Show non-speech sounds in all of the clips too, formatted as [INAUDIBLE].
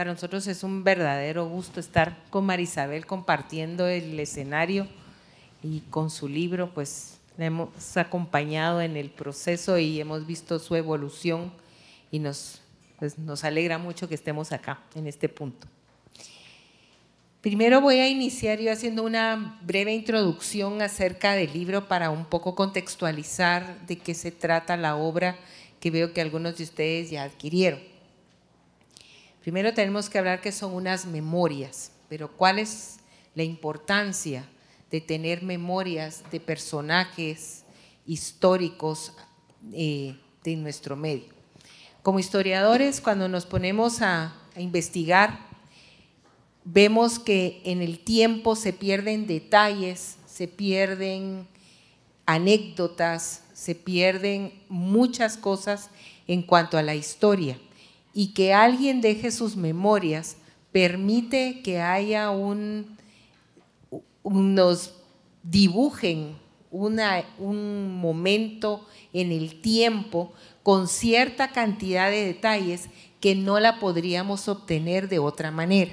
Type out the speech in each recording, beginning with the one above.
Para nosotros es un verdadero gusto estar con Marisabel compartiendo el escenario y con su libro, pues la hemos acompañado en el proceso y hemos visto su evolución y nos, pues, nos alegra mucho que estemos acá en este punto. Primero voy a iniciar yo haciendo una breve introducción acerca del libro para un poco contextualizar de qué se trata la obra que veo que algunos de ustedes ya adquirieron. Primero tenemos que hablar que son unas memorias, pero ¿cuál es la importancia de tener memorias de personajes históricos eh, de nuestro medio? Como historiadores, cuando nos ponemos a, a investigar, vemos que en el tiempo se pierden detalles, se pierden anécdotas, se pierden muchas cosas en cuanto a la historia y que alguien deje sus memorias permite que haya un, nos dibujen un momento en el tiempo con cierta cantidad de detalles que no la podríamos obtener de otra manera.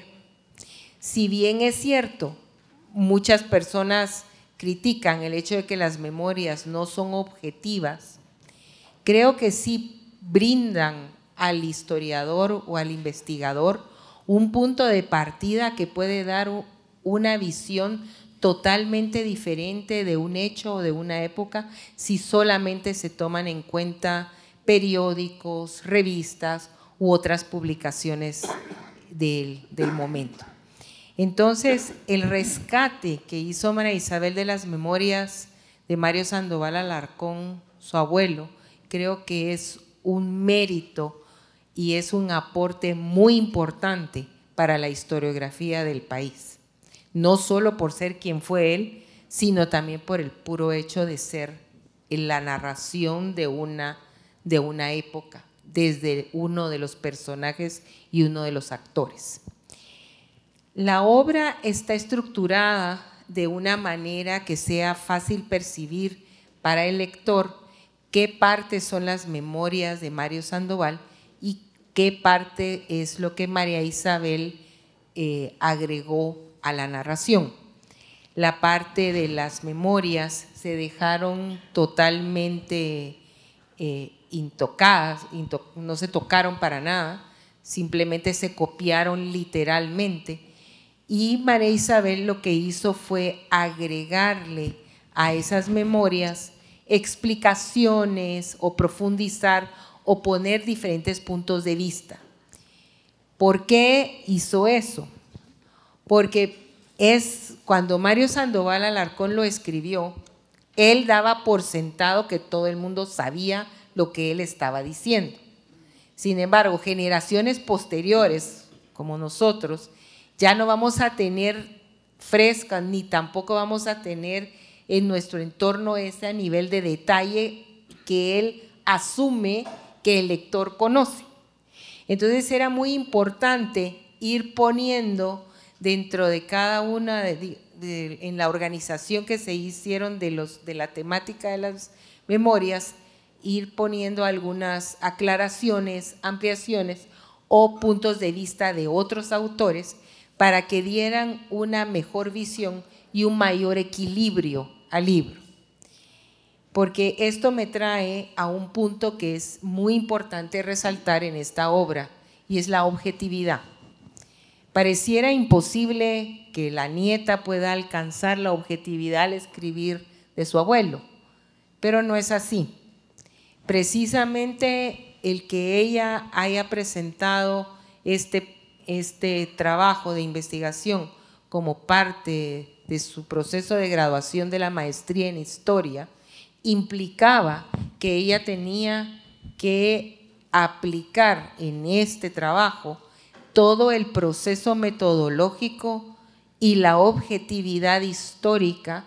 Si bien es cierto, muchas personas critican el hecho de que las memorias no son objetivas, creo que sí brindan al historiador o al investigador un punto de partida que puede dar una visión totalmente diferente de un hecho o de una época si solamente se toman en cuenta periódicos, revistas u otras publicaciones del, del momento. Entonces, el rescate que hizo María Isabel de las memorias de Mario Sandoval Alarcón, su abuelo, creo que es un mérito y es un aporte muy importante para la historiografía del país. No solo por ser quien fue él, sino también por el puro hecho de ser la narración de una, de una época, desde uno de los personajes y uno de los actores. La obra está estructurada de una manera que sea fácil percibir para el lector qué partes son las memorias de Mario Sandoval qué parte es lo que María Isabel eh, agregó a la narración. La parte de las memorias se dejaron totalmente eh, intocadas, no se tocaron para nada, simplemente se copiaron literalmente. Y María Isabel lo que hizo fue agregarle a esas memorias explicaciones o profundizar o poner diferentes puntos de vista. ¿Por qué hizo eso? Porque es cuando Mario Sandoval Alarcón lo escribió, él daba por sentado que todo el mundo sabía lo que él estaba diciendo. Sin embargo, generaciones posteriores, como nosotros, ya no vamos a tener frescas ni tampoco vamos a tener en nuestro entorno ese nivel de detalle que él asume que el lector conoce. Entonces era muy importante ir poniendo dentro de cada una, de, en la organización que se hicieron de, los, de la temática de las memorias, ir poniendo algunas aclaraciones, ampliaciones o puntos de vista de otros autores para que dieran una mejor visión y un mayor equilibrio al libro porque esto me trae a un punto que es muy importante resaltar en esta obra, y es la objetividad. Pareciera imposible que la nieta pueda alcanzar la objetividad al escribir de su abuelo, pero no es así. Precisamente el que ella haya presentado este, este trabajo de investigación como parte de su proceso de graduación de la maestría en historia, implicaba que ella tenía que aplicar en este trabajo todo el proceso metodológico y la objetividad histórica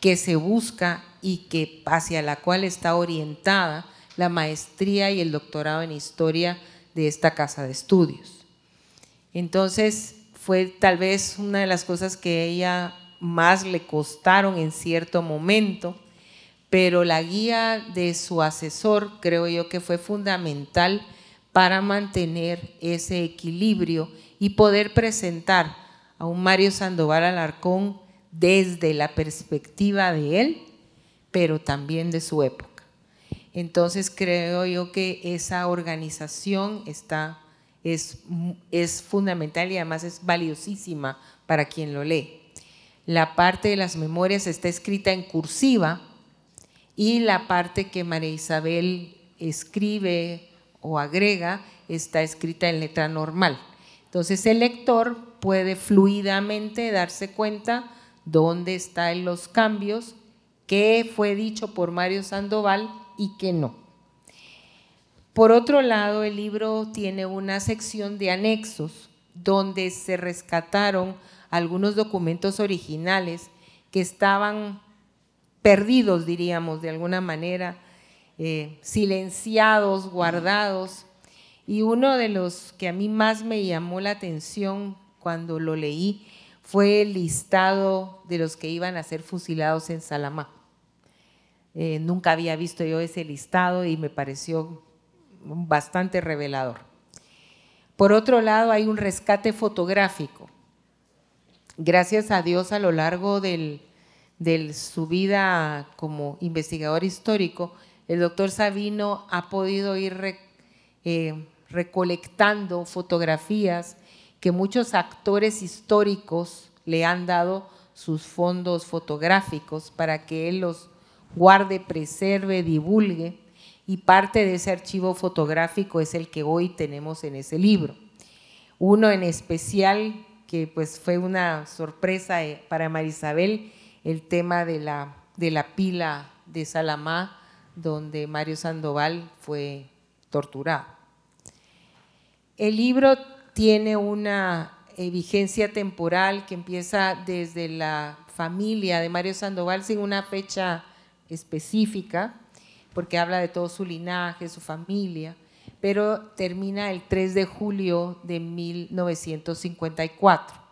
que se busca y que hacia la cual está orientada la maestría y el doctorado en historia de esta casa de estudios. Entonces, fue tal vez una de las cosas que ella más le costaron en cierto momento, pero la guía de su asesor creo yo que fue fundamental para mantener ese equilibrio y poder presentar a un Mario Sandoval Alarcón desde la perspectiva de él, pero también de su época. Entonces creo yo que esa organización está, es, es fundamental y además es valiosísima para quien lo lee. La parte de las memorias está escrita en cursiva y la parte que María Isabel escribe o agrega está escrita en letra normal. Entonces el lector puede fluidamente darse cuenta dónde están los cambios, qué fue dicho por Mario Sandoval y qué no. Por otro lado, el libro tiene una sección de anexos donde se rescataron algunos documentos originales que estaban perdidos, diríamos, de alguna manera, eh, silenciados, guardados. Y uno de los que a mí más me llamó la atención cuando lo leí fue el listado de los que iban a ser fusilados en Salamá. Eh, nunca había visto yo ese listado y me pareció bastante revelador. Por otro lado, hay un rescate fotográfico. Gracias a Dios, a lo largo de su vida como investigador histórico, el doctor Sabino ha podido ir eh, recolectando fotografías que muchos actores históricos le han dado sus fondos fotográficos para que él los guarde, preserve, divulgue y parte de ese archivo fotográfico es el que hoy tenemos en ese libro. Uno en especial que pues fue una sorpresa eh, para Marisabel, el tema de la, de la pila de Salamá, donde Mario Sandoval fue torturado. El libro tiene una eh, vigencia temporal que empieza desde la familia de Mario Sandoval sin una fecha específica, porque habla de todo su linaje, su familia, pero termina el 3 de julio de 1954.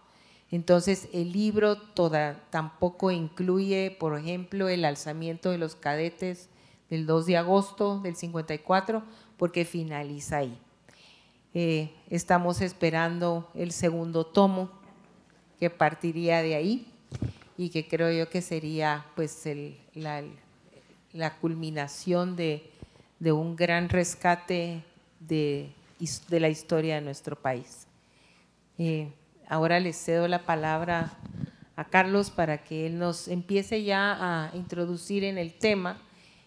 Entonces el libro toda, tampoco incluye, por ejemplo, el alzamiento de los cadetes del 2 de agosto del 54, porque finaliza ahí. Eh, estamos esperando el segundo tomo que partiría de ahí y que creo yo que sería pues la, culminación de, un gran rescate de, la historia de nuestro país. Eh, ahora le cedo la palabra a Carlos para que él nos empiece ya a introducir en el tema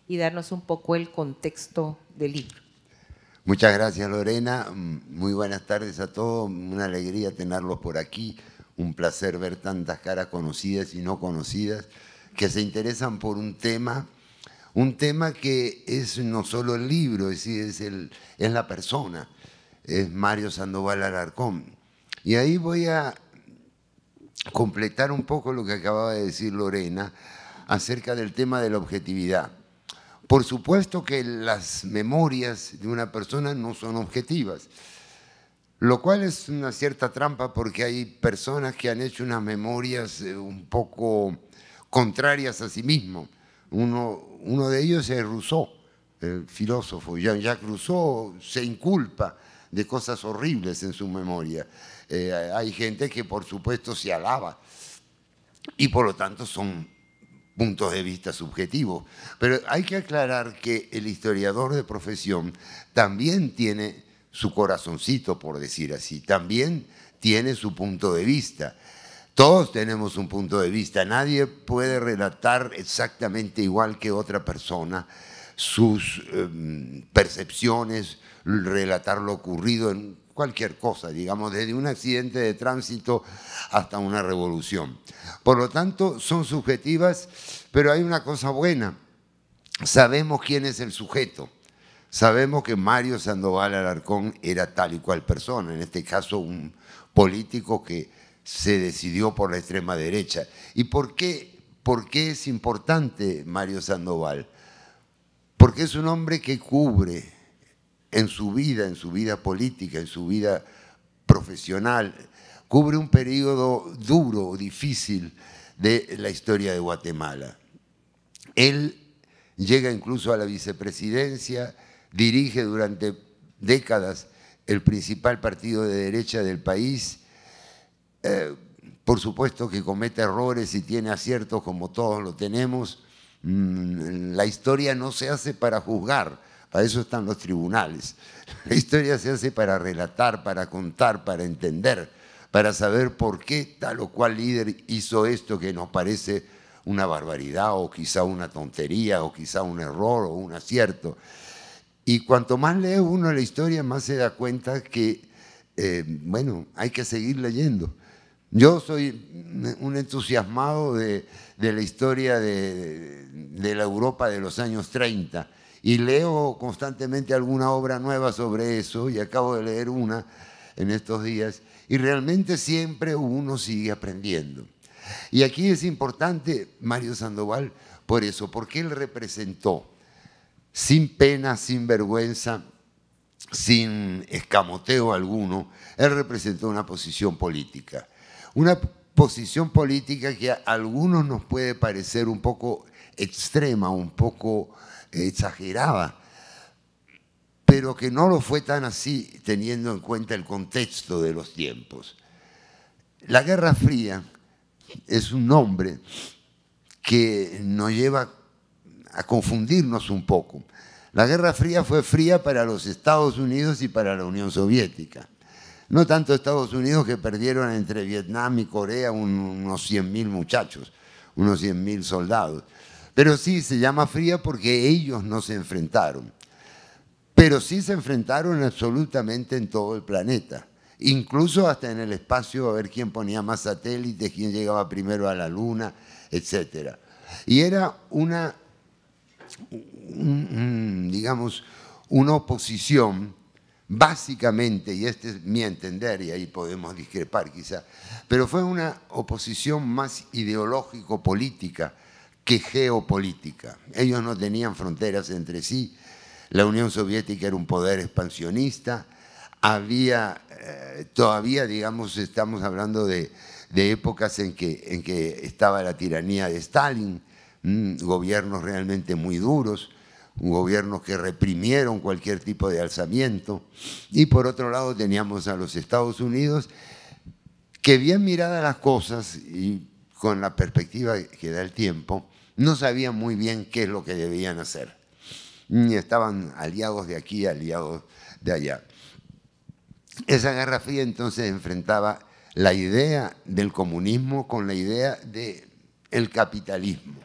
y darnos un poco el contexto del libro. Muchas gracias Lorena, muy buenas tardes a todos, una alegría tenerlos por aquí, un placer ver tantas caras conocidas y no conocidas que se interesan por un tema, un tema que es no solo el libro, es, es, el, es la persona, es Mario Sandoval Alarcón. Y ahí voy a completar un poco lo que acababa de decir Lorena acerca del tema de la objetividad. Por supuesto que las memorias de una persona no son objetivas, lo cual es una cierta trampa porque hay personas que han hecho unas memorias eh, un poco contrarias a sí mismo. Uno, uno de ellos es Rousseau, el filósofo. Jean-Jacques Rousseau se inculpa de cosas horribles en su memoria. Eh, hay gente que por supuesto se alaba y por lo tanto son puntos de vista subjetivos. Pero hay que aclarar que el historiador de profesión también tiene su corazoncito, por decir así, también tiene su punto de vista. Todos tenemos un punto de vista, nadie puede relatar exactamente igual que otra persona sus em, percepciones, relatar lo ocurrido en cualquier cosa, digamos, desde un accidente de tránsito hasta una revolución. Por lo tanto, son subjetivas, pero hay una cosa buena. Sabemos quién es el sujeto. Sabemos que Mario Sandoval Alarcón era tal y cual persona, en este caso un político que se decidió por la extrema derecha. ¿Y por qué, por qué es importante Mario Sandoval? Porque es un hombre que cubre en su vida, en su vida política, en su vida profesional, cubre un periodo duro, difícil de la historia de Guatemala. Él llega incluso a la vicepresidencia, dirige durante décadas el principal partido de derecha del país. Eh, por supuesto que comete errores y tiene aciertos como todos lo tenemos. Mm, la historia no se hace para juzgar, para eso están los tribunales. La historia se hace para relatar, para contar, para entender, para saber por qué tal o cual líder hizo esto que nos parece una barbaridad o quizá una tontería o quizá un error o un acierto. Y cuanto más lee uno la historia, más se da cuenta que, eh, bueno, hay que seguir leyendo. Yo soy un entusiasmado de, la historia de, de, la Europa de los años 30 y leo constantemente alguna obra nueva sobre eso y acabo de leer una en estos días y realmente siempre uno sigue aprendiendo. Y aquí es importante Mario Sandoval por eso, porque él representó sin pena, sin vergüenza, sin escamoteo alguno, él representó una posición política. Una posición política que a algunos nos puede parecer un poco extrema, un poco exagerada, pero que no lo fue tan así teniendo en cuenta el contexto de los tiempos. La Guerra Fría es un nombre que nos lleva a confundirnos un poco. La Guerra Fría fue fría para los Estados Unidos y para la Unión Soviética. No tanto Estados Unidos que perdieron entre Vietnam y Corea unos 100.000 muchachos, unos 100.000 soldados. Pero sí se llama fría porque ellos no se enfrentaron. Pero sí se enfrentaron absolutamente en todo el planeta incluso hasta en el espacio a ver quién ponía más satélites, quién llegaba primero a la Luna, etc. Y era una, digamos, una oposición básicamente, y este es mi entender, y ahí podemos discrepar quizá, pero fue una oposición más ideológico-política que geopolítica. Ellos no tenían fronteras entre sí, la Unión Soviética era un poder expansionista, había eh, todavía, digamos, estamos hablando de, épocas en que, estaba la tiranía de Stalin, mm, gobiernos realmente muy duros, gobiernos que reprimieron cualquier tipo de alzamiento. Y por otro lado teníamos a los Estados Unidos, que bien miradas las cosas y con la perspectiva que da el tiempo, no sabían muy bien qué es lo que debían hacer. Y estaban aliados de aquí, aliados de allá. Esa Guerra Fría entonces enfrentaba la idea del comunismo con la idea del capitalismo.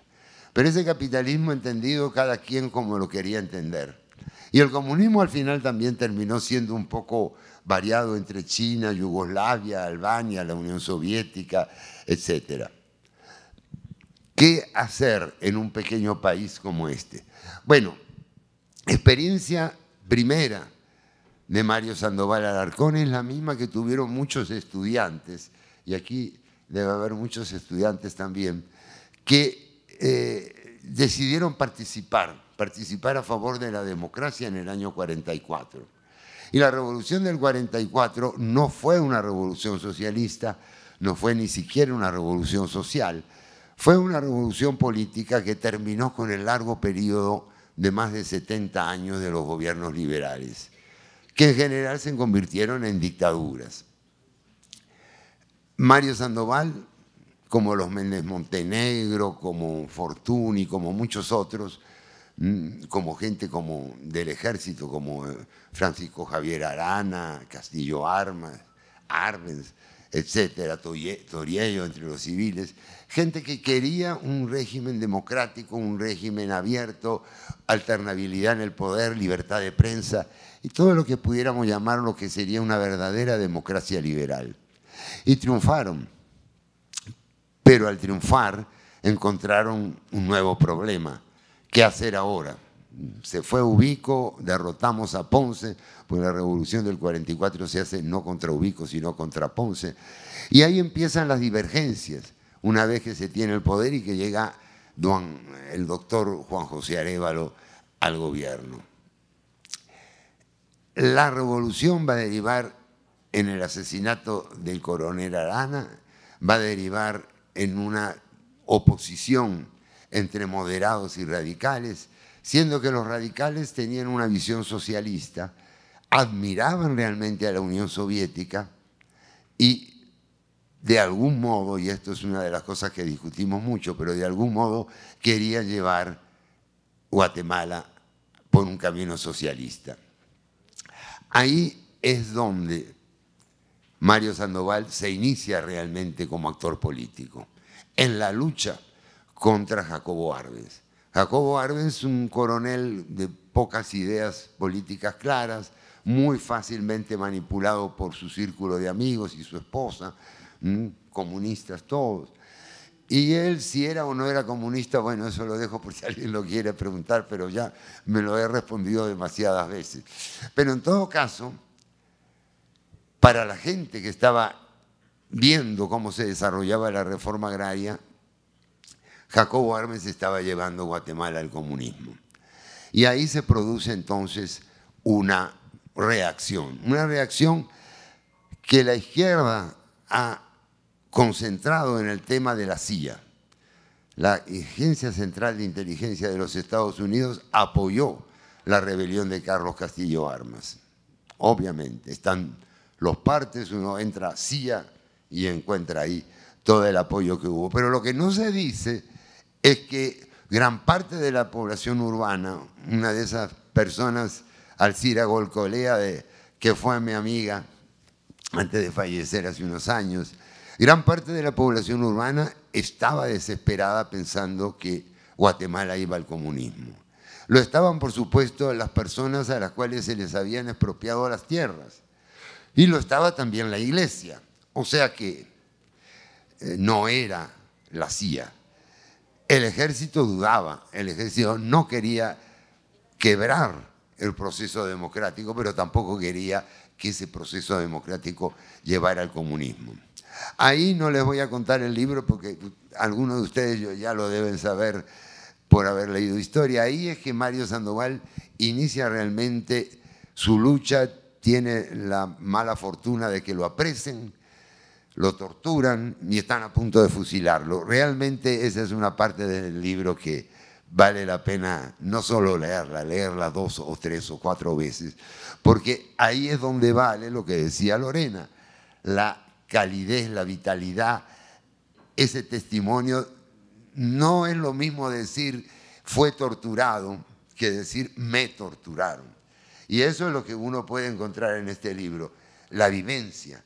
Pero ese capitalismo entendido cada quien como lo quería entender. Y el comunismo al final también terminó siendo un poco variado entre China, Yugoslavia, Albania, la Unión Soviética, etc. ¿Qué hacer en un pequeño país como este? Bueno, experiencia primera de Mario Sandoval Alarcón es la misma que tuvieron muchos estudiantes, y aquí debe haber muchos estudiantes también, que eh, decidieron participar, participar a favor de la democracia en el año 44. Y la revolución del 44 no fue una revolución socialista, no fue ni siquiera una revolución social, fue una revolución política que terminó con el largo periodo de más de 70 años de los gobiernos liberales que en general se convirtieron en dictaduras. Mario Sandoval, como los Méndez Montenegro, como Fortuny, como muchos otros, mm, como gente como del ejército, como eh, Francisco Javier Arana, Castillo Armas, Arbenz, etcétera, Toriello entre los civiles, gente que quería un régimen democrático, un régimen abierto, alternabilidad en el poder, libertad de prensa y todo lo que pudiéramos llamar lo que sería una verdadera democracia liberal. Y triunfaron, pero al triunfar encontraron un nuevo problema. ¿Qué hacer ahora? Se fue Ubico, derrotamos a Ponce, porque la revolución del 44 se hace no contra Ubico, sino contra Ponce. Y ahí empiezan las divergencias, una vez que se tiene el poder y que llega el doctor Juan José Arevalo al gobierno. La revolución va a derivar en el asesinato del coronel Arana, va a derivar en una oposición entre moderados y radicales, siendo que los radicales tenían una visión socialista, admiraban realmente a la Unión Soviética y de algún modo, y esto es una de las cosas que discutimos mucho, pero de algún modo querían llevar Guatemala por un camino socialista. Ahí es donde Mario Sandoval se inicia realmente como actor político, en la lucha contra Jacobo Arbenz. Jacobo Arbenz, un coronel de pocas ideas políticas claras, muy fácilmente manipulado por su círculo de amigos y su esposa, comunistas todos. Y él, si era o no era comunista, bueno, eso lo dejo por si alguien lo quiere preguntar, pero ya me lo he respondido demasiadas veces. Pero en todo caso, para la gente que estaba viendo cómo se desarrollaba la reforma agraria, Jacobo Armes estaba llevando Guatemala al comunismo. Y ahí se produce entonces una reacción, una reacción que la izquierda ha concentrado en el tema de la CIA. La Agencia Central de Inteligencia de los Estados Unidos apoyó la rebelión de Carlos Castillo Armas. Obviamente, están los partes, uno entra a CIA y encuentra ahí todo el apoyo que hubo. Pero lo que no se dice es que gran parte de la población urbana, una de esas personas, Alcira Golcolea, que fue mi amiga antes de fallecer hace unos años, gran parte de la población urbana estaba desesperada pensando que Guatemala iba al comunismo. Lo estaban, por supuesto, las personas a las cuales se les habían expropiado las tierras. Y lo estaba también la iglesia. O sea que eh, no era la CIA. El ejército dudaba, el ejército no quería quebrar el proceso democrático, pero tampoco quería que ese proceso democrático llevara al comunismo. Ahí no les voy a contar el libro porque algunos de ustedes ya lo deben saber por haber leído historia. Ahí es que Mario Sandoval inicia realmente su lucha tiene la mala fortuna de que lo apresen, lo torturan y están a punto de fusilarlo. Realmente esa es una parte del libro que vale la pena no solo leerla, leerla dos o tres o cuatro veces, porque ahí es donde vale lo que decía Lorena, la calidez, la vitalidad, ese testimonio no es lo mismo decir fue torturado que decir me torturaron. Y eso es lo que uno puede encontrar en este libro, la vivencia.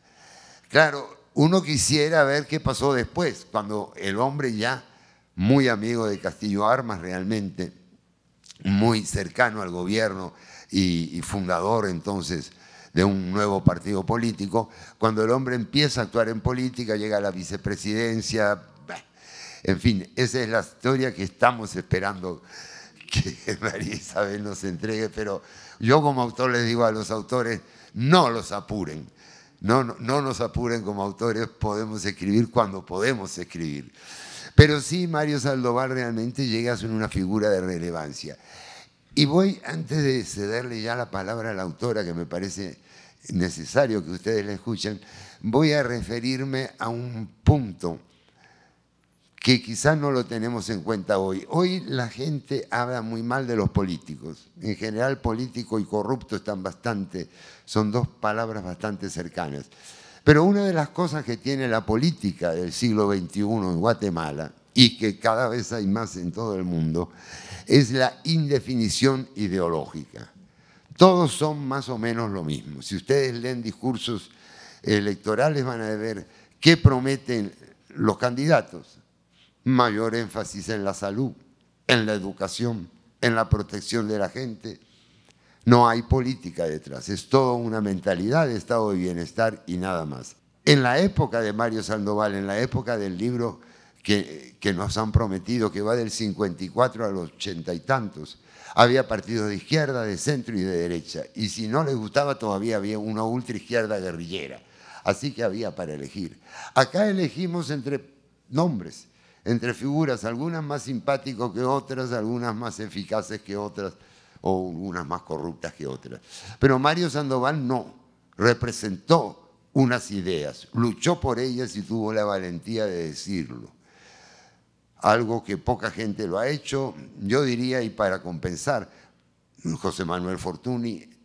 Claro, uno quisiera ver qué pasó después, cuando el hombre ya muy amigo de Castillo Armas realmente, muy cercano al gobierno y, fundador entonces de un nuevo partido político, cuando el hombre empieza a actuar en política, llega a la vicepresidencia, en fin, esa es la historia que estamos esperando que [LAUGHS] María Isabel nos entregue, pero yo como autor les digo a los autores, no los apuren, no, no, nos apuren como autores, podemos escribir cuando podemos escribir. Pero sí, Mario Saldoval realmente llega a ser una figura de relevancia. Y voy, antes de cederle ya la palabra a la autora, que me parece necesario que ustedes la escuchen, voy a referirme a un punto que quizás no lo tenemos en cuenta hoy. Hoy la gente habla muy mal de los políticos. En general, político y corrupto están bastante, son dos palabras bastante cercanas. Pero una de las cosas que tiene la política del siglo XXI en Guatemala, y que cada vez hay más en todo el mundo, es la indefinición ideológica. Todos son más o menos lo mismo. Si ustedes leen discursos electorales van a ver qué prometen los candidatos mayor énfasis en la salud, en la educación, en la protección de la gente. No hay política detrás, es toda una mentalidad de estado de bienestar y nada más. En la época de Mario Sandoval, en la época del libro que, nos han prometido, que va del 54 a los 80 y tantos, había partidos de izquierda, de centro y de derecha. Y si no les gustaba, todavía había una ultra izquierda guerrillera. Así que había para elegir. Acá elegimos entre nombres entre figuras, algunas más simpáticas que otras, algunas más eficaces que otras, o unas más corruptas que otras. Pero Mario Sandoval no, representó unas ideas, luchó por ellas y tuvo la valentía de decirlo. Algo que poca gente lo ha hecho, yo diría, y para compensar, José Manuel Fortuny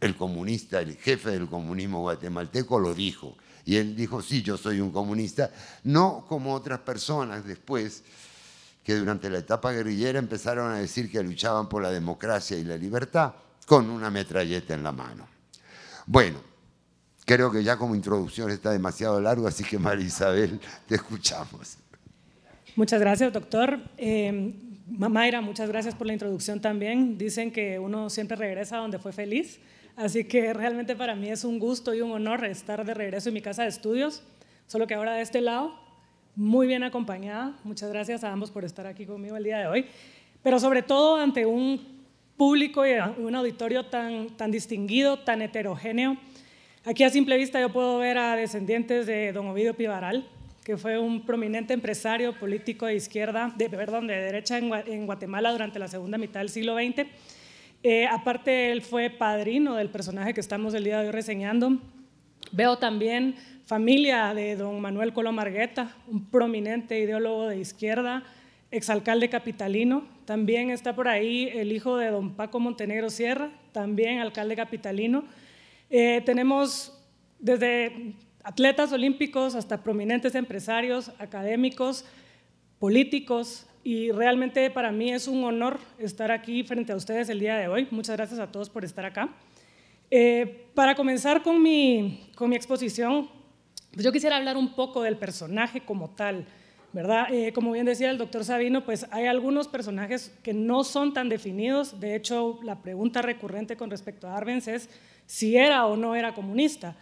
el comunista, el jefe del comunismo guatemalteco lo dijo. Y él dijo, sí, yo soy un comunista, no como otras personas después que durante la etapa guerrillera empezaron a decir que luchaban por la democracia y la libertad con una metralleta en la mano. Bueno, creo que ya como introducción está demasiado largo, así que María Isabel, te escuchamos. Muchas gracias, doctor. Eh, Mayra, muchas gracias por la introducción también. Dicen que uno siempre regresa donde fue feliz, así que realmente para mí es un gusto y un honor estar de regreso en mi casa de estudios, solo que ahora de este lado, muy bien acompañada. Muchas gracias a ambos por estar aquí conmigo el día de hoy, pero sobre todo ante un público y un auditorio tan, tan distinguido, tan heterogéneo. Aquí a simple vista yo puedo ver a descendientes de don Ovidio Pivaral, que fue un prominente empresario político de izquierda, de, perdón, de derecha en, Guatemala durante la segunda mitad del siglo XX. Eh, aparte, él fue padrino del personaje que estamos el día de hoy reseñando. Veo también familia de don Manuel Colomargueta, un prominente ideólogo de izquierda, exalcalde capitalino. También está por ahí el hijo de don Paco Montenegro Sierra, también alcalde capitalino. Eh, tenemos desde atletas olímpicos hasta prominentes empresarios, académicos, políticos, y realmente para mí es un honor estar aquí frente a ustedes el día de hoy. Muchas gracias a todos por estar acá. Eh, para comenzar con mi, con mi exposición, pues yo quisiera hablar un poco del personaje como tal, ¿verdad? Eh, como bien decía el doctor Sabino, pues hay algunos personajes que no son tan definidos. De hecho, la pregunta recurrente con respecto a Arbenz es si era o no era comunista.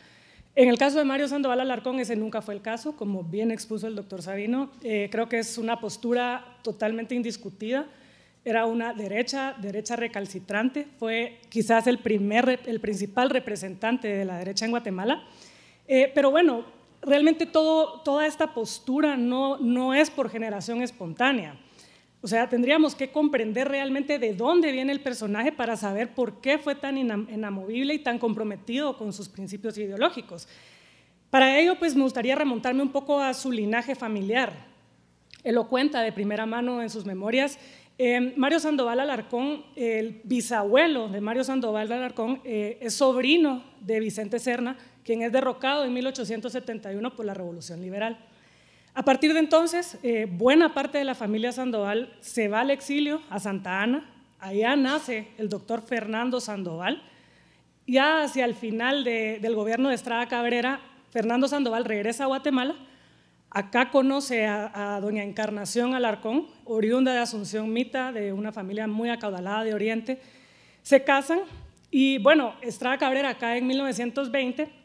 En el caso de Mario Sandoval Alarcón, ese nunca fue el caso, como bien expuso el doctor Sabino. Eh, creo que es una postura totalmente indiscutida. Era una derecha, derecha recalcitrante. Fue quizás el, primer, el principal representante de la derecha en Guatemala. Eh, pero bueno, realmente toda esta postura no, no es por generación espontánea. O sea, tendríamos que comprender realmente de dónde viene el personaje para saber por qué fue tan inamovible y tan comprometido con sus principios ideológicos. Para ello, pues me gustaría remontarme un poco a su linaje familiar. Él lo cuenta de primera mano en sus memorias. Eh, Mario Sandoval Alarcón, el bisabuelo de Mario Sandoval Alarcón, eh, es sobrino de Vicente Serna, quien es derrocado en 1871 por la Revolución Liberal. A partir de entonces, eh, buena parte de la familia Sandoval se va al exilio a Santa Ana. Allá nace el doctor Fernando Sandoval. Ya hacia el final del gobierno de Estrada Cabrera, Fernando Sandoval regresa a Guatemala. Acá conoce a, doña Encarnación Alarcón, oriunda de Asunción Mita, de una familia muy acaudalada de Oriente. Se casan y bueno, Estrada Cabrera cae en 1920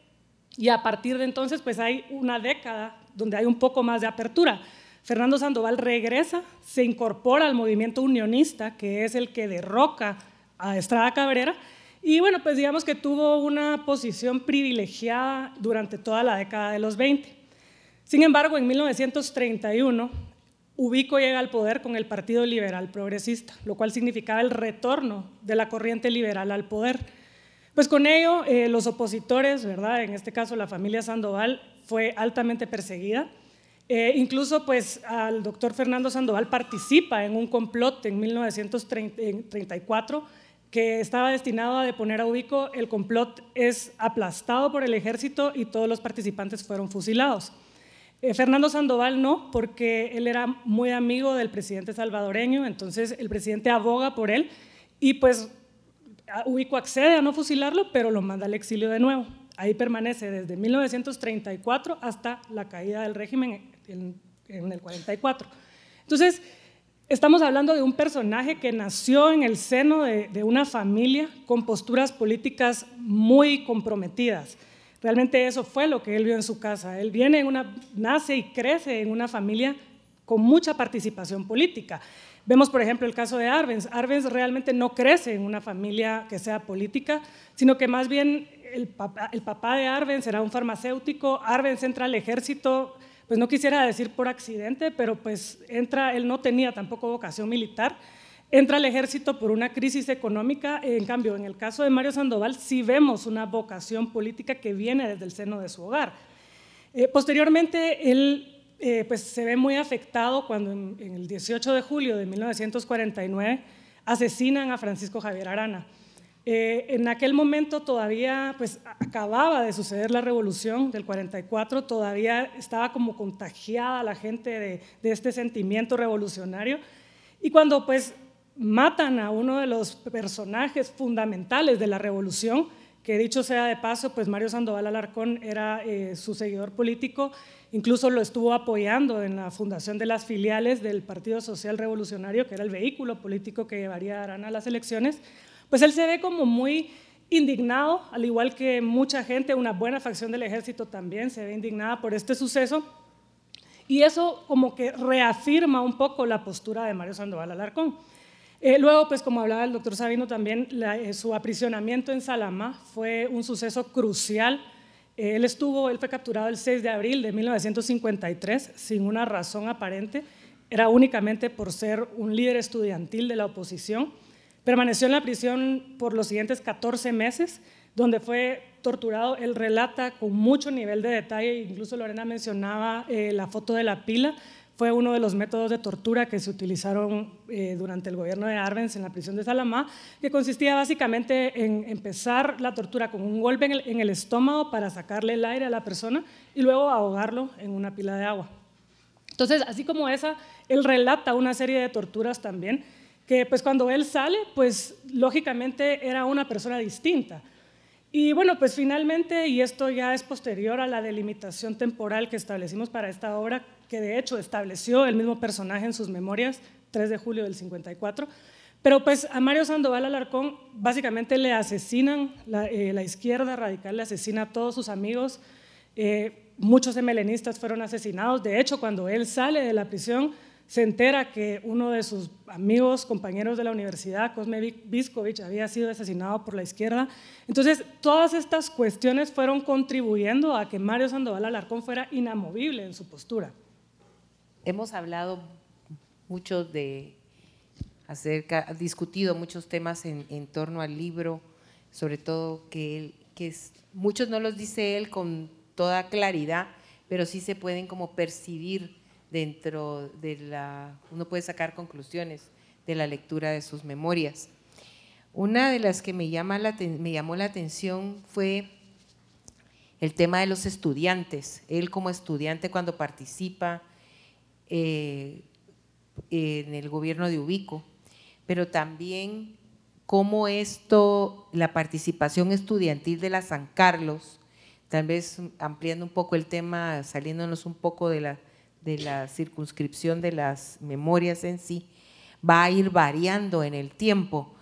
y a partir de entonces pues hay una década donde hay un poco más de apertura. Fernando Sandoval regresa, se incorpora al movimiento unionista, que es el que derroca a Estrada Cabrera, y bueno, pues digamos que tuvo una posición privilegiada durante toda la década de los 20. Sin embargo, en 1931, Ubico llega al poder con el Partido Liberal Progresista, lo cual significaba el retorno de la corriente liberal al poder. Pues con ello, eh, los opositores, ¿verdad? En este caso, la familia Sandoval fue altamente perseguida. Eh, incluso, pues, al doctor Fernando Sandoval participa en un complot en 1934 que estaba destinado a deponer a Ubico. El complot es aplastado por el ejército y todos los participantes fueron fusilados. Eh, Fernando Sandoval no, porque él era muy amigo del presidente salvadoreño, entonces el presidente aboga por él y pues Ubico accede a no fusilarlo, pero lo manda al exilio de nuevo. Ahí permanece desde 1934 hasta la caída del régimen en, el 44. Entonces, estamos hablando de un personaje que nació en el seno de, una familia con posturas políticas muy comprometidas. Realmente eso fue lo que él vio en su casa. Él viene en una, nace y crece en una familia con mucha participación política. Vemos, por ejemplo, el caso de Arbenz. Arbenz realmente no crece en una familia que sea política, sino que más bien el papá, de Arbenz era un farmacéutico, Arbenz entra al ejército, pues no quisiera decir por accidente, pero pues entra, él no tenía tampoco vocación militar, entra al ejército por una crisis económica, en cambio, en el caso de Mario Sandoval sí vemos una vocación política que viene desde el seno de su hogar. Eh, posteriormente, él eh, pues se ve muy afectado cuando en, el 18 de julio de 1949 asesinan a Francisco Javier Arana. Eh, en aquel momento todavía pues acababa de suceder la revolución del 44, todavía estaba como contagiada la gente de, de este sentimiento revolucionario y cuando pues matan a uno de los personajes fundamentales de la revolución, que dicho sea de paso, pues Mario Sandoval Alarcón era eh, su seguidor político, incluso lo estuvo apoyando en la fundación de las filiales del Partido Social Revolucionario, que era el vehículo político que llevaría a Arana a las elecciones, pues él se ve como muy indignado, al igual que mucha gente, una buena facción del ejército también se ve indignada por este suceso, y eso como que reafirma un poco la postura de Mario Sandoval Alarcón. Eh, luego, pues como hablaba el doctor Sabino también, eh, su aprisionamiento en Salamá fue un suceso crucial. Eh, él estuvo, él fue capturado el 6 de abril de 1953 sin una razón aparente. Era únicamente por ser un líder estudiantil de la oposición. Permaneció en la prisión por los siguientes 14 meses, donde fue torturado. Él relata con mucho nivel de detalle, incluso Lorena mencionaba la foto de la pila fue uno de los métodos de tortura que se utilizaron eh, durante el gobierno de Arbenz en la prisión de Salamá, que consistía básicamente en empezar la tortura con un golpe en el, estómago para sacarle el aire a la persona y luego ahogarlo en una pila de agua. Entonces, así como esa, él relata una serie de torturas también, que pues cuando él sale, pues lógicamente era una persona distinta. Y bueno, pues finalmente, y esto ya es posterior a la delimitación temporal que establecimos para esta obra, que de hecho estableció el mismo personaje en sus memorias, 3 de julio del 54. Pero pues a Mario Sandoval Alarcón básicamente le asesinan, la, eh, izquierda radical le asesina a todos sus amigos, eh, muchos emelenistas fueron asesinados, de hecho cuando él sale de la prisión se entera que uno de sus amigos, compañeros de la universidad, Cosme Viscovich, había sido asesinado por la izquierda. Entonces, todas estas cuestiones fueron contribuyendo a que Mario Sandoval Alarcón fuera inamovible en su postura hemos hablado mucho de acerca, discutido muchos temas en, torno al libro, sobre todo que, que muchos no los dice él con toda claridad, pero sí se pueden como percibir dentro de la, uno puede sacar conclusiones de la lectura de sus memorias. Una de las que me, llama la, me llamó la atención fue el tema de los estudiantes. Él como estudiante cuando participa eh, en el gobierno de Ubico, pero también cómo esto, la participación estudiantil de la San Carlos, tal vez ampliando un poco el tema, saliéndonos un poco de la, de la circunscripción de las memorias en sí, va a ir variando en el tiempo,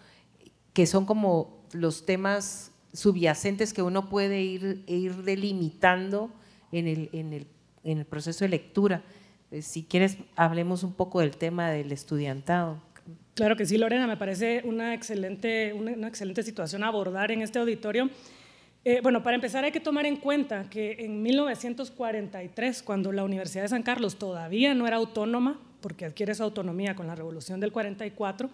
que son como los temas subyacentes que uno puede ir, ir delimitando en el, en, el, en el proceso de lectura. Eh, si quieres, hablemos un poco del tema del estudiantado. Claro que sí, Lorena, me parece una excelente, una, excelente situación abordar en este auditorio. Eh, bueno, para empezar hay que tomar en cuenta que en 1943, cuando la Universidad de San Carlos todavía no era autónoma, porque adquiere su autonomía con la Revolución del 44,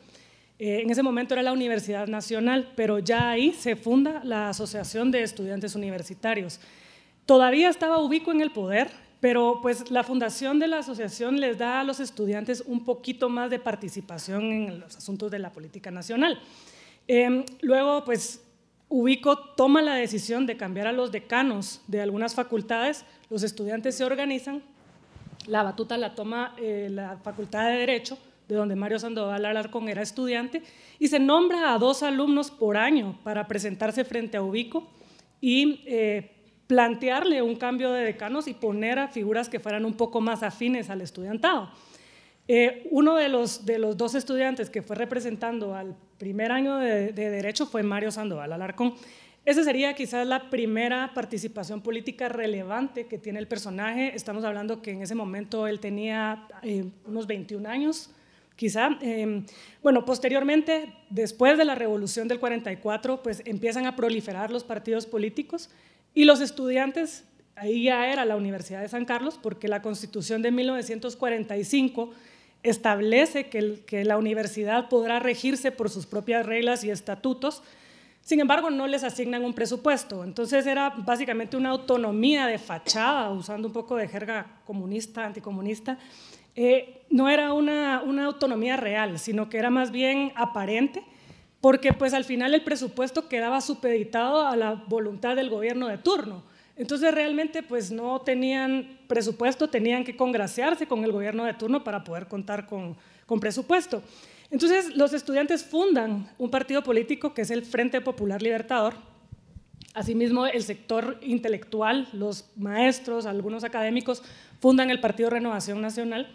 eh, en ese momento era la Universidad Nacional, pero ya ahí se funda la Asociación de Estudiantes Universitarios. Todavía estaba Ubico en el poder, pero pues la fundación de la asociación les da a los estudiantes un poquito más de participación en los asuntos de la política nacional. Em, luego, pues Ubico toma la decisión de cambiar a los decanos de algunas facultades, los estudiantes se organizan, la batuta la toma eh, la Facultad de Derecho, de donde Mario Sandoval Alarcón era estudiante, y se nombra a dos alumnos por año para presentarse frente a Ubico y eh, plantearle un cambio de decanos y poner a figuras que fueran un poco más afines al estudiantado. Eh, uno de los, de los dos estudiantes que fue representando al primer año de, Derecho fue Mario Sandoval Alarcón. Esa sería quizás la primera participación política relevante que tiene el personaje. Estamos hablando que en ese momento él tenía eh, unos 21 años, quizá. Em, bueno, posteriormente, después de la revolución del 44, pues empiezan a proliferar los partidos políticos y los estudiantes, ahí ya era la Universidad de San Carlos, porque la Constitución de 1945 establece que, que la universidad podrá regirse por sus propias reglas y estatutos, sin embargo, no les asignan un presupuesto. Entonces era básicamente una autonomía de fachada, usando un poco de jerga comunista, anticomunista. Eh, no era una, autonomía real, sino que era más bien aparente porque pues al final el presupuesto quedaba supeditado a la voluntad del gobierno de turno. Entonces realmente pues no tenían presupuesto, tenían que congraciarse con el gobierno de turno para poder contar con, con presupuesto. Entonces los estudiantes fundan un partido político que es el Frente Popular Libertador. Asimismo, el sector intelectual, los maestros, algunos académicos, fundan el Partido Renovación Nacional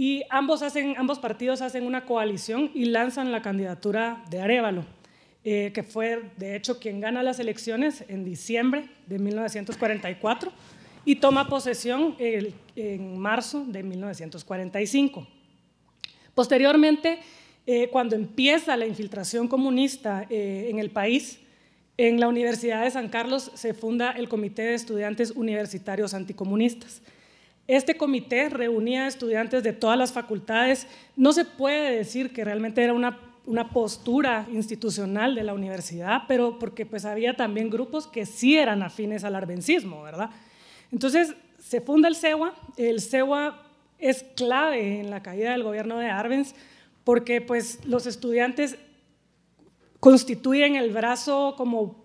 y ambos, hacen, ambos partidos hacen una coalición y lanzan la candidatura de Arevalo. Eh, que fue de hecho quien gana las elecciones en diciembre de 1944 y toma posesión en marzo de 1945. Posteriormente, eh, cuando empieza la infiltración comunista eh, en el país, en la Universidad de San Carlos se funda el Comité de Estudiantes Universitarios Anticomunistas. Este comité reunía estudiantes de todas las facultades. No se puede decir que realmente era una una postura institucional de la universidad, pero porque pues había también grupos que sí eran afines al arbencismo, ¿verdad? Entonces se funda el CEUA, el CEUA es clave en la caída del gobierno de Arbenz porque pues los estudiantes constituyen el brazo como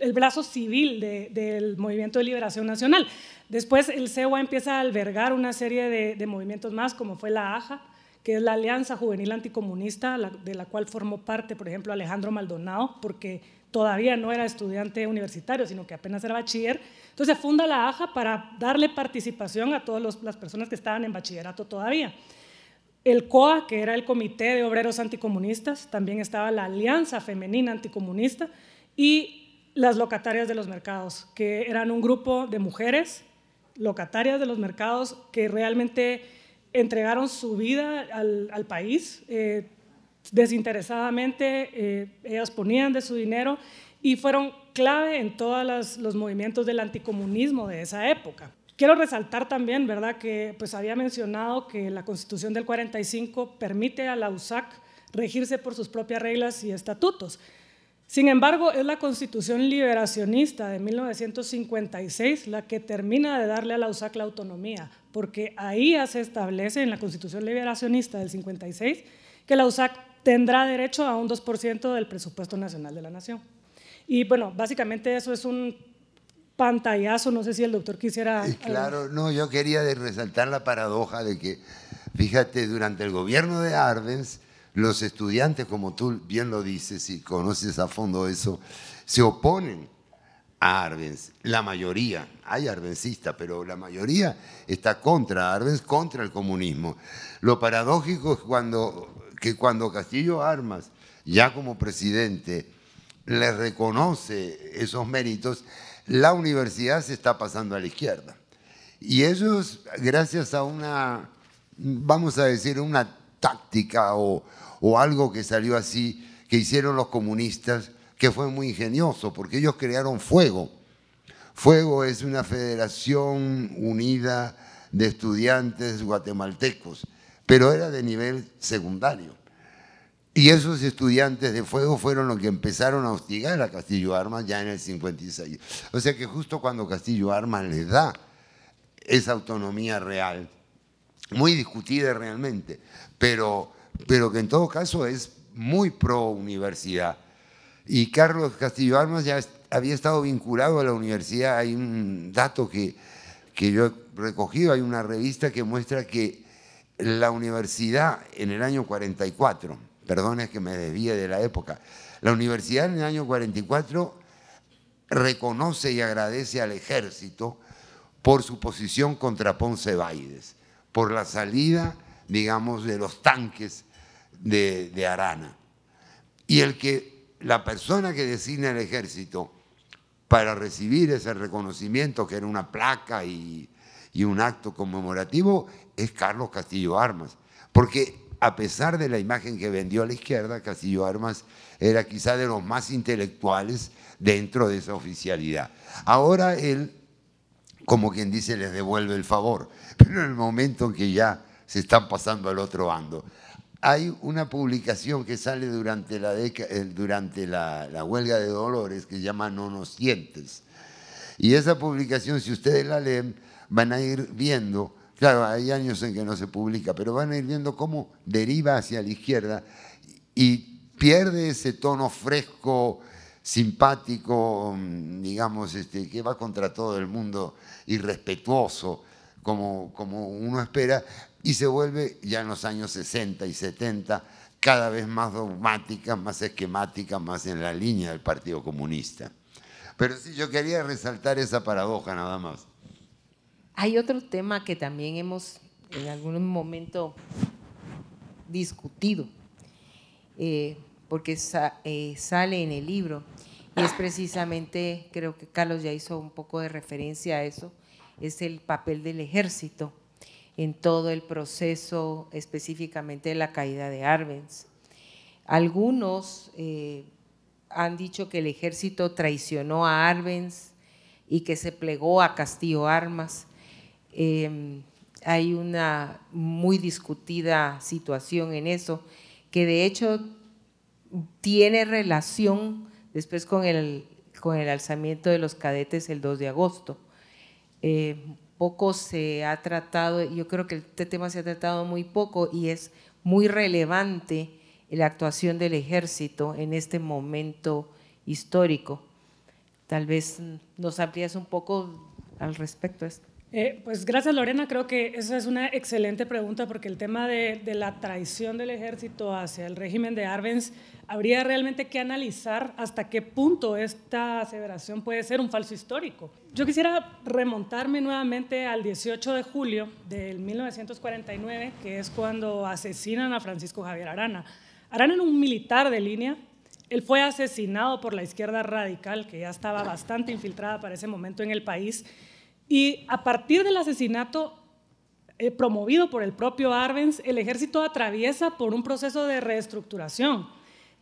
el brazo civil del movimiento de liberación nacional. Después el CEUA empieza a albergar una serie de, movimientos más, como fue la AJA, que es la Alianza Juvenil Anticomunista, de la cual formó parte, por ejemplo, Alejandro Maldonado, porque todavía no era estudiante universitario, sino que apenas era bachiller. Entonces funda la AJA para darle participación a todas las personas que estaban en bachillerato todavía. El COA, que era el Comité de Obreros Anticomunistas, también estaba la Alianza Femenina Anticomunista y las locatarias de los mercados, que eran un grupo de mujeres locatarias de los mercados que realmente entregaron su vida al, país eh, desinteresadamente, eh, ellas ponían de su dinero y fueron clave en todos los movimientos del anticomunismo de esa época. Quiero resaltar también, ¿verdad?, que pues había mencionado que la Constitución del 45 permite a la USAC regirse por sus propias reglas y estatutos. Sin embargo, es la constitución liberacionista de 1956 la que termina de darle a la USAC la autonomía, porque ahí ya se establece en la constitución liberacionista del 56 que la USAC tendrá derecho a un 2% del presupuesto nacional de la nación. Y bueno, básicamente eso es un pantallazo, no sé si el doctor quisiera... Claro, no, yo quería resaltar la paradoja de que, fíjate, durante el gobierno de Arbenz, los estudiantes, como tú bien lo dices y conoces a fondo eso, se oponen a Arbenz. La mayoría, hay arbencistas, pero la mayoría está contra Arbenz, contra el comunismo. Lo paradójico es que cuando Castillo Armas, ya como presidente, le reconoce esos méritos, la universidad se está pasando a la izquierda. Y ellos, gracias a una, vamos a decir, una táctica o, o algo que salió así, que hicieron los comunistas, que fue muy ingenioso, porque ellos crearon Fuego. Fuego es una federación unida de estudiantes guatemaltecos, pero era de nivel secundario. Y esos estudiantes de fuego fueron los que empezaron a hostigar a Castillo Armas ya en el 56. O sea que justo cuando Castillo Armas les da esa autonomía real, muy discutida realmente, pero pero que en todo caso es muy pro universidad. Y Carlos Castillo Armas ya había estado vinculado a la universidad. Hay un dato que, que yo he recogido, hay una revista que muestra que la universidad en el año 44, perdón es que me desvíe de la época, la universidad en el año 44 reconoce y agradece al ejército por su posición contra Ponce Baides, por la salida, digamos, de los tanques de, Arana. Y el que la persona que designa el ejército para recibir ese reconocimiento, que era una placa y, y, un acto conmemorativo, es Carlos Castillo Armas. Porque a pesar de la imagen que vendió a la izquierda, Castillo Armas era quizá de los más intelectuales dentro de esa oficialidad. Ahora él, como quien dice, les devuelve el favor, [LAUGHS] pero en el momento en que ya se están pasando al otro bando. Hay una publicación que sale durante la, durante la, huelga de Dolores que se llama No nos sientes. Y esa publicación, si ustedes la leen, van a ir viendo, claro, hay años en que no se publica, pero van a ir viendo cómo deriva hacia la izquierda y pierde ese tono fresco, simpático, mm, digamos, este, que va contra todo el mundo, irrespetuoso, como, como uno espera, y se vuelve ya en los años 60 y 70 cada vez más dogmática, más esquemática, más en la línea del Partido Comunista. Pero sí, yo quería resaltar esa paradoja nada más. Hay otro tema que también hemos en algún momento discutido, eh, porque eh, sale en el libro, y es precisamente, creo que Carlos ya hizo un poco de referencia a eso, es el papel del ejército en todo el proceso, específicamente de la caída de Arbenz. Algunos eh, han dicho que el ejército traicionó a Arbenz y que se plegó a Castillo Armas. Em, hay una muy discutida situación en eso, que de hecho tiene relación después con el, con el alzamiento de los cadetes el 2 de agosto. Eh, poco se ha tratado, yo creo que este tema se ha tratado muy poco y es muy relevante la actuación del ejército en este momento histórico. Tal vez nos amplías un poco al respecto. Eh, pues gracias Lorena, creo que esa es una excelente pregunta porque el tema de, la traición del ejército hacia el régimen de Arbenz habría realmente que analizar hasta qué punto esta aseveración puede ser un falso histórico. Yo quisiera remontarme nuevamente al 18 de julio del 1949, que es cuando asesinan a Francisco Javier Arana. Arana era un militar de línea, él fue asesinado por la izquierda radical, que ya estaba bastante infiltrada para ese momento en el país y a partir del asesinato eh, promovido por el propio Arbenz, el ejército atraviesa por un proceso de reestructuración.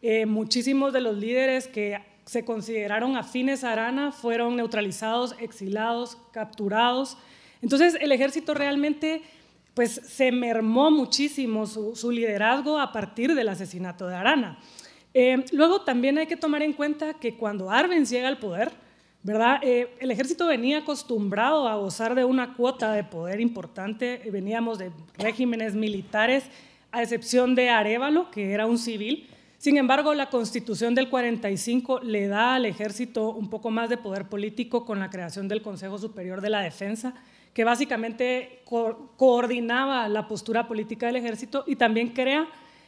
Eh, muchísimos de los líderes que se consideraron afines a Arana fueron neutralizados, exilados, capturados. Entonces el ejército realmente pues, se mermó muchísimo su, liderazgo a partir del asesinato de Arana. Eh, luego también hay que tomar en cuenta que cuando Arbenz llega al poder, ¿verdad? Eh, el ejército venía acostumbrado a gozar de una cuota de poder importante, veníamos de regímenes militares, a excepción de Arevalo, que era un civil. Sin embargo, la constitución del 45 le da al ejército un poco más de poder político con la creación del Consejo Superior de la Defensa, que básicamente coordinaba la postura política del ejército y también crea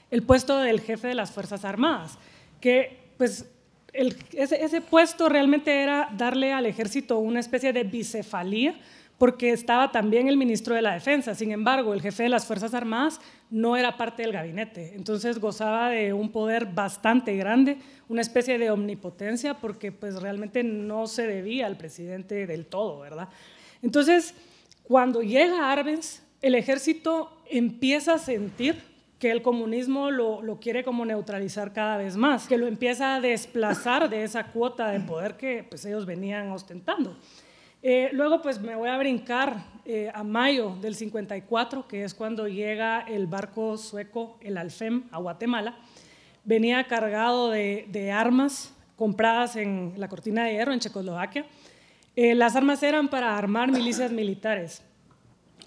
el puesto del jefe de las Fuerzas Armadas, que pues ese, puesto realmente era darle al ejército una especie de bicefalía, porque estaba también el ministro de la Defensa. Sin embargo, el jefe de las Fuerzas Armadas no era parte del gabinete. Entonces gozaba de un poder bastante grande, una especie de omnipotencia, porque pues realmente no se debía al presidente del todo, ¿verdad? Entonces, cuando llega Arbenz, el ejército empieza a sentir que el comunismo lo, quiere como neutralizar cada vez más, que lo empieza a desplazar de esa cuota de poder que pues, ellos venían ostentando. Eh, luego pues me voy a brincar eh, a mayo del 54, que es cuando llega el barco sueco, el Alfem, a Guatemala. Venía cargado de, armas compradas en la cortina de hierro en Checoslovaquia. Eh, las armas eran para armar milicias militares.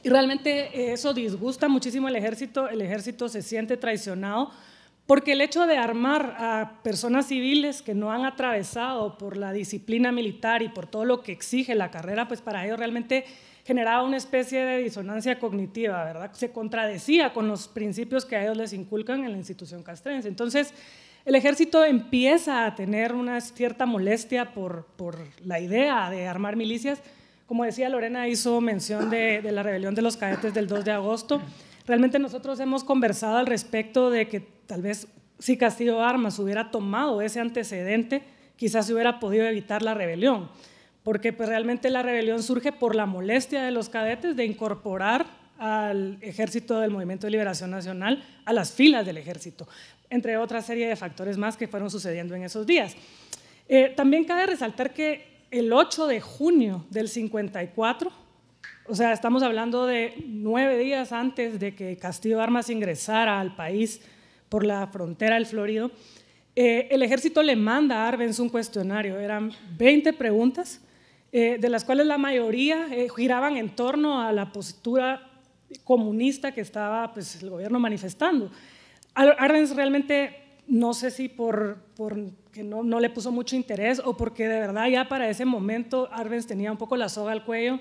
Y realmente eh, eso disgusta muchísimo al ejército, el ejército se siente traicionado porque el hecho de armar a personas civiles que no han atravesado por la disciplina militar y por todo lo que exige la carrera, pues para ellos realmente generaba una especie de disonancia cognitiva, ¿verdad? Se contradecía con los principios que a ellos les inculcan en la institución castrense. Entonces, el ejército empieza a tener una cierta molestia por, por la idea de armar milicias, como decía Lorena, hizo mención de, la rebelión de los cadetes del 2 de agosto. Realmente nosotros hemos conversado al respecto de que tal vez si Castillo Armas hubiera tomado ese antecedente, quizás se hubiera podido evitar la rebelión, porque pues realmente la rebelión surge por la molestia de los cadetes de incorporar al ejército del Movimiento de Liberación Nacional a las filas del ejército, entre otra serie de factores más que fueron sucediendo en esos días. Eh, también cabe resaltar que el 8 de junio del 54, o sea, estamos hablando de nueve días antes de que Castillo Armas ingresara al país por la frontera del Florido, eh, el ejército le manda a Arbenz un cuestionario. Eran 20 preguntas, eh, de las cuales la mayoría eh, giraban en torno a la postura comunista que estaba pues, el gobierno manifestando. Arbenz realmente no sé si por, por que no, no, le puso mucho interés o porque de verdad ya para ese momento Arbenz tenía un poco la soga al cuello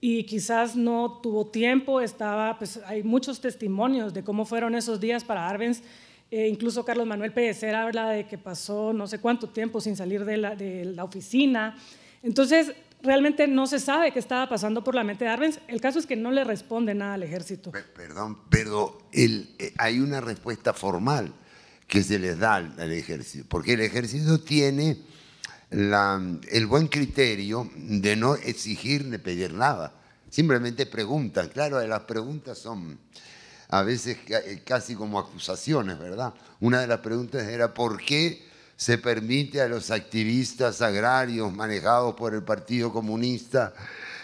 y quizás no tuvo tiempo, estaba, pues hay muchos testimonios de cómo fueron esos días para Arbenz, eh, incluso Carlos Manuel Pellecer habla de que pasó no sé cuánto tiempo sin salir de la, de la oficina, entonces realmente no se sabe qué estaba pasando por la mente de Arbenz. El caso es que no le responde nada al ejército. Perdón, pero eh, hay una respuesta formal que se les da al, ejército, porque el ejército tiene el buen criterio de no exigir ni pedir nada. Simplemente preguntan. Claro, las preguntas son a veces eh, casi como acusaciones, ¿verdad? Una de las preguntas era ¿por qué se permite a los activistas agrarios manejados por el Partido Comunista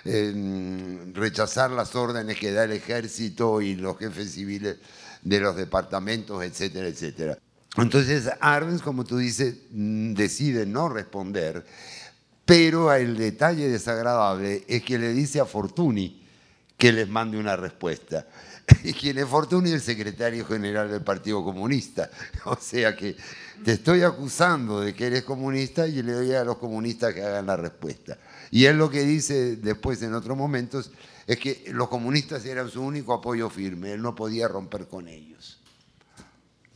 em, rechazar las órdenes que da el ejército y los jefes civiles de los departamentos, etcétera, etcétera. Entonces Arbenz, como tú dices, mm, decide no responder, pero el detalle desagradable es que le dice a Fortuny que les mande una respuesta. [LAUGHS] Y quien es Fortuny, el secretario general del Partido Comunista. [LAUGHS] O sea que te estoy acusando de que eres comunista y le doy a los comunistas que hagan la respuesta. Y él lo que dice después en otros momentos es que los comunistas eran su único apoyo firme, él no podía romper con ellos.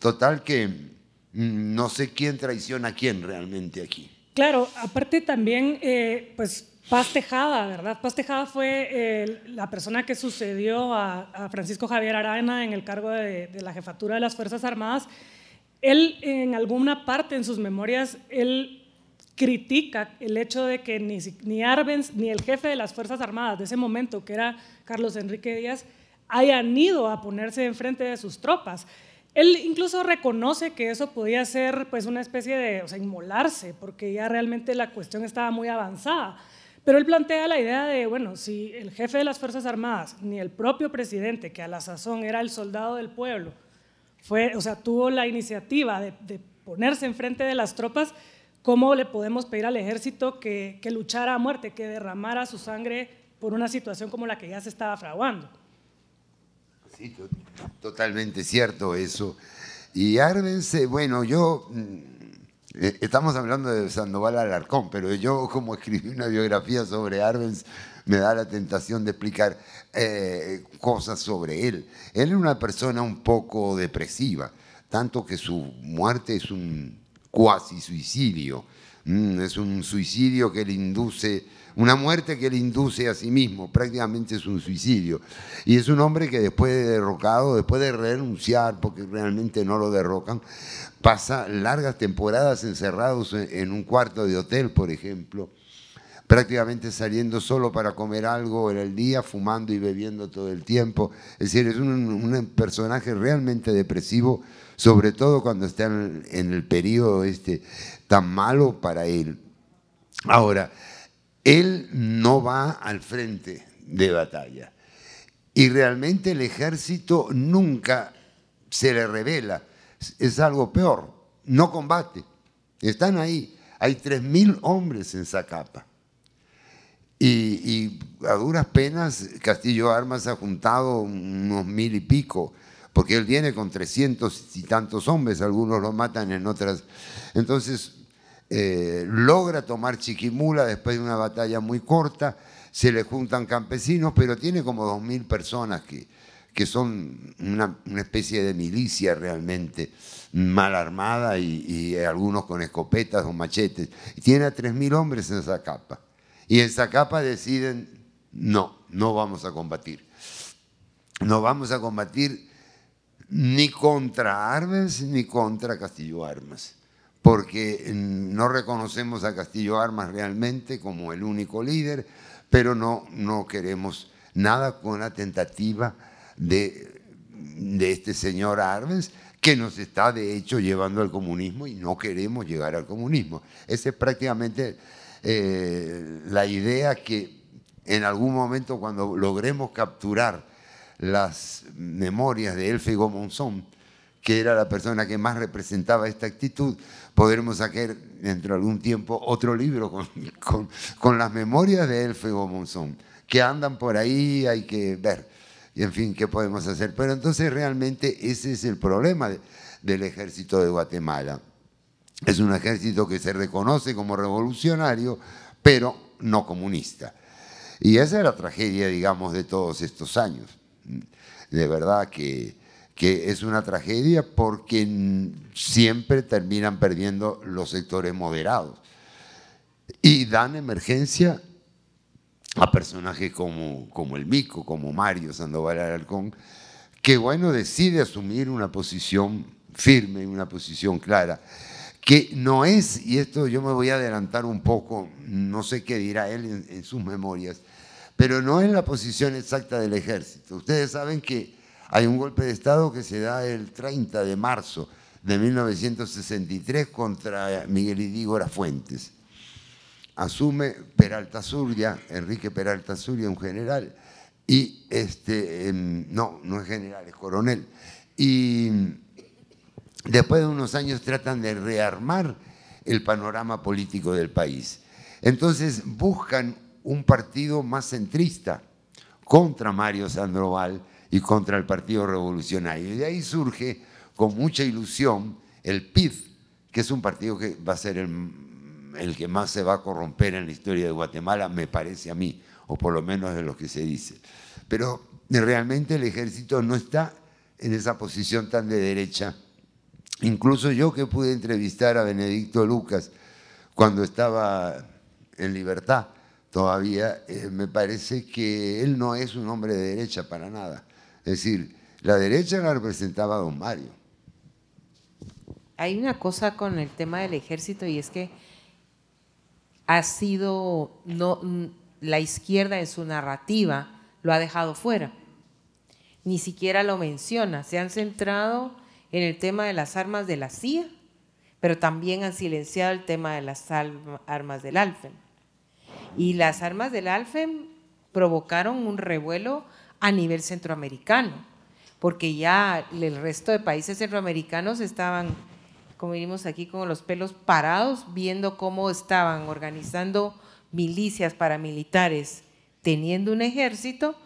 Total que mm, no sé quién traiciona a quién realmente aquí. Claro, aparte también, eh, pues Paz Tejada, ¿verdad? Paz Tejada fue eh, la persona que sucedió a, Francisco Javier Arana en el cargo de, la jefatura de las Fuerzas Armadas. Él, en alguna parte en sus memorias, él critica el hecho de que ni, ni Arbenz ni el jefe de las Fuerzas Armadas de ese momento, que era Carlos Enrique Díaz, hayan ido a ponerse enfrente de sus tropas. Él incluso reconoce que eso podía ser pues una especie de, o sea, inmolarse, porque ya realmente la cuestión estaba muy avanzada. Pero él plantea la idea de, bueno, si el jefe de las Fuerzas Armadas, ni el propio presidente, que a la sazón era el soldado del pueblo, fue, o sea, tuvo la iniciativa de, ponerse enfrente de las tropas, ¿cómo le podemos pedir al ejército que luchara a muerte, que derramara su sangre por una situación como la que ya se estaba fraguando? Sí, totalmente cierto eso. Y Arbenz, bueno, yo, mm, eh, estamos hablando de Sandoval Alarcón, pero yo como [LAUGHS] escribí una biografía sobre Arbenz, me da la tentación de explicar eh, cosas sobre él. Él es una persona un poco depresiva, tanto que su muerte es un cuasi suicidio. Mm, es un suicidio que le induce una muerte que le induce a sí mismo, prácticamente es un suicidio. Y es un hombre que después de derrocado, después de renunciar, porque realmente no lo derrocan, pasa largas temporadas encerrados en un cuarto de hotel, por ejemplo, prácticamente saliendo solo para comer algo en el día, fumando y bebiendo todo el tiempo. Es decir, es un, personaje realmente depresivo, sobre todo cuando está en, el periodo este tan malo para él. Ahora, él no va al frente de batalla. Y realmente el ejército nunca se le revela. Es algo peor. No combate. Están ahí. Hay 3.000 hombres en Zacapa. Y, a duras penas Castillo Armas ha juntado unos mil y pico, porque él viene con 300 y tantos hombres, algunos lo matan en otras. Entonces, eh, logra tomar Chiquimula después de una batalla muy corta, se le juntan campesinos, pero tiene como 2.000 personas que, que son una, especie de milicia realmente mal armada y, algunos con escopetas o machetes. Tiene a 3.000 hombres en esa capa. Y en esa capa deciden, no, no vamos a combatir. No vamos a combatir ni contra Armas ni contra Castillo Armas porque no reconocemos a Castillo Armas realmente como el único líder, pero no, no queremos nada con la tentativa de, de este señor Armas, que nos está de hecho llevando al comunismo y no queremos llegar al comunismo. Esa es prácticamente eh, la idea que en algún momento cuando logremos capturar las memorias de Elfego Monzón, que era la persona que más representaba esta actitud, podremos sacar dentro de algún tiempo otro libro con, [LAUGHS] con, las memorias de Elfego Monzón, que andan por ahí, hay que ver, y en fin, qué podemos hacer. Pero entonces realmente ese es el problema del ejército de Guatemala. Es un ejército que se reconoce como revolucionario, pero no comunista. Y esa es la tragedia, digamos, de todos estos años. De verdad que, que es una tragedia porque siempre terminan perdiendo los sectores moderados. Y dan emergencia a personajes como, como el Mico, como Mario Sandoval Alarcón, que bueno, decide asumir una posición firme, una posición clara, que no es, y esto yo me voy a adelantar un poco, no sé qué dirá él en, sus memorias, pero no es la posición exacta del ejército. Ustedes saben que hay un golpe de Estado que se da el 30 de marzo de 1963 contra Miguel Idígora Fuentes asume Peralta Zuria, Enrique Peralta Zuria, un general, y este, em, no, no es general, es coronel. Y después de unos años tratan de rearmar el panorama político del país. Entonces buscan un partido más centrista contra Mario Sandoval y contra el Partido Revolucionario. Y de ahí surge con mucha ilusión el PID, que es un partido que va a ser el el que más se va a corromper en la historia de Guatemala, me parece a mí, o por lo menos de lo que se dice. Pero realmente el ejército no está en esa posición tan de derecha. Incluso yo que pude entrevistar a Benedicto Lucas cuando estaba en libertad todavía, eh, me parece que él no es un hombre de derecha para nada. Es decir, la derecha la representaba don Mario. Hay una cosa con el tema del ejército y es que ha sido, no, la izquierda en su narrativa lo ha dejado fuera. Ni siquiera lo menciona. Se han centrado en el tema de las armas de la CIA, pero también han silenciado el tema de las armas del ALFEM. Y las armas del ALFEM provocaron un revuelo a nivel centroamericano, porque ya el resto de países centroamericanos estaban como vimos aquí, con los pelos parados, viendo cómo estaban organizando milicias paramilitares, teniendo un ejército,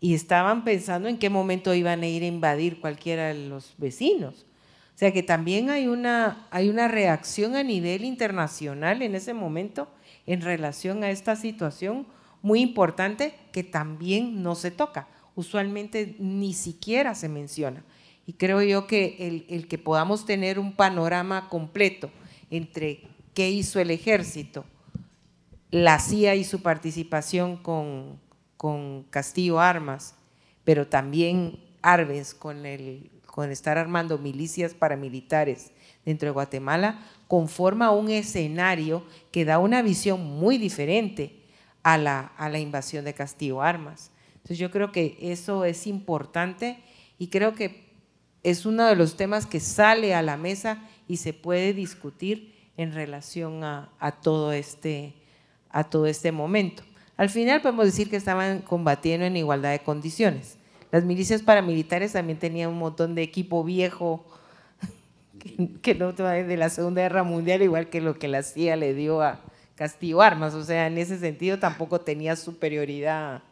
y estaban pensando en qué momento iban a ir a invadir cualquiera de los vecinos. O sea que también hay una, hay una reacción a nivel internacional en ese momento en relación a esta situación muy importante que también no se toca. Usualmente ni siquiera se menciona. Y creo yo que el, que podamos tener un panorama completo entre qué hizo el ejército, la CIA y su participación con, Castillo Armas, pero también Arbenz con, el, con estar armando milicias paramilitares dentro de Guatemala, conforma un escenario que da una visión muy diferente a la, a la invasión de Castillo Armas. Entonces yo creo que eso es importante y creo que es uno de los temas que sale a la mesa y se puede discutir en relación a, todo, este, a todo este momento. Al final podemos decir que estaban combatiendo en igualdad de condiciones. Las milicias paramilitares también tenían un montón de equipo viejo [LAUGHS] que, no de la Segunda Guerra Mundial, igual que lo que la CIA le dio a Castillo Armas. O sea, en ese sentido tampoco tenía superioridad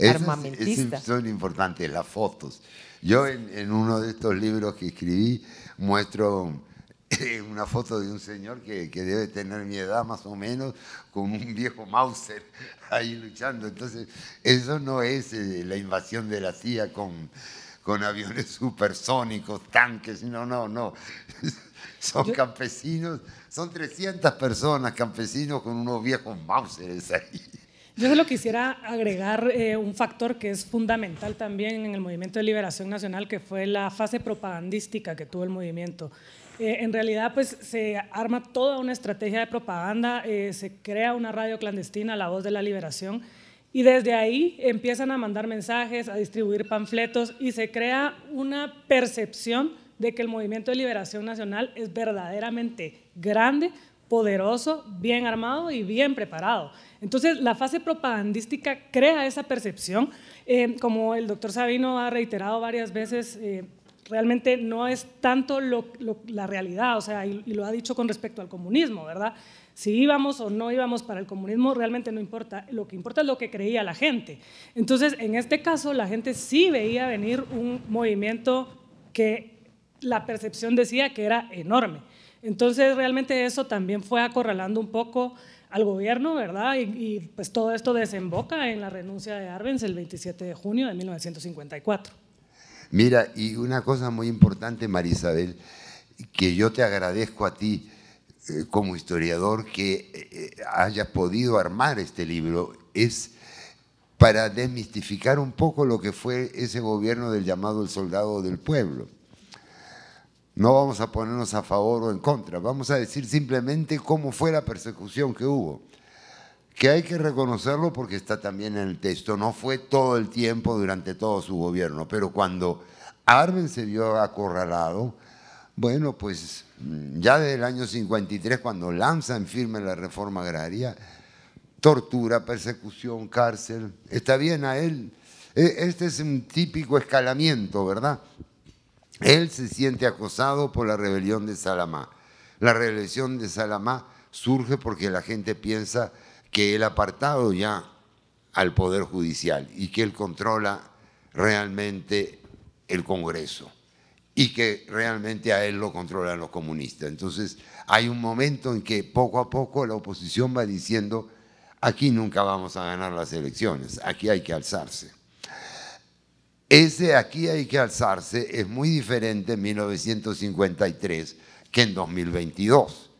armamentista. Eso son importantes, las fotos. Yo en, uno de estos libros que escribí muestro eh, una foto de un señor que, debe tener mi edad más o menos, con un viejo Mauser ahí luchando. Entonces, eso no es eh, la invasión de la CIA con, con aviones [LAUGHS] supersónicos, tanques, no, no, no. [LAUGHS] Son campesinos, son 300 personas, campesinos con unos viejos Mausers ahí. Yo solo quisiera agregar eh, un factor que es fundamental también en el movimiento de liberación nacional, que fue la fase propagandística que tuvo el movimiento. Eh, en realidad, pues se arma toda una estrategia de propaganda, eh, se crea una radio clandestina, La Voz de la Liberación, y desde ahí empiezan a mandar mensajes, a distribuir panfletos, y se crea una percepción de que el movimiento de liberación nacional es verdaderamente grande, poderoso, bien armado y bien preparado. Entonces, la fase propagandística crea esa percepción. Eh, como el doctor Sabino ha reiterado varias veces, eh, realmente no es tanto la realidad, o sea, y, lo ha dicho con respecto al comunismo, ¿verdad? Si íbamos o no íbamos para el comunismo realmente no importa, lo que importa es lo que creía la gente. Entonces, en este caso, la gente sí veía venir un movimiento que la percepción decía que era enorme. Entonces, realmente eso también fue acorralando un poco al gobierno, ¿verdad? Y, pues todo esto desemboca en la renuncia de Arbenz el 27 de junio de 1954. Mira, y una cosa muy importante, Marisabel, que yo te agradezco a ti como historiador que eh, hayas podido armar este libro, es para desmistificar un poco lo que fue ese gobierno del llamado el soldado del pueblo. No vamos a ponernos a favor o en contra, vamos a decir simplemente cómo fue la persecución que hubo. Que hay que reconocerlo porque está también en el texto, no fue todo el tiempo durante todo su gobierno, pero cuando Arben se vio acorralado, bueno, pues ya desde el año 53, cuando lanzan firme la reforma agraria, tortura, persecución, cárcel, está bien a él. E, este es un típico escalamiento, ¿verdad? Él se siente acosado por la rebelión de Salamá. La rebelión de Salamá surge porque la gente piensa que él ha apartado ya al Poder Judicial y que él controla realmente el Congreso y que realmente a él lo controlan los comunistas. Entonces hay un momento en que poco a poco la oposición va diciendo, aquí nunca vamos a ganar las elecciones, aquí hay que alzarse. Ese aquí hay que alzarse es muy diferente en 1953 que en 2022.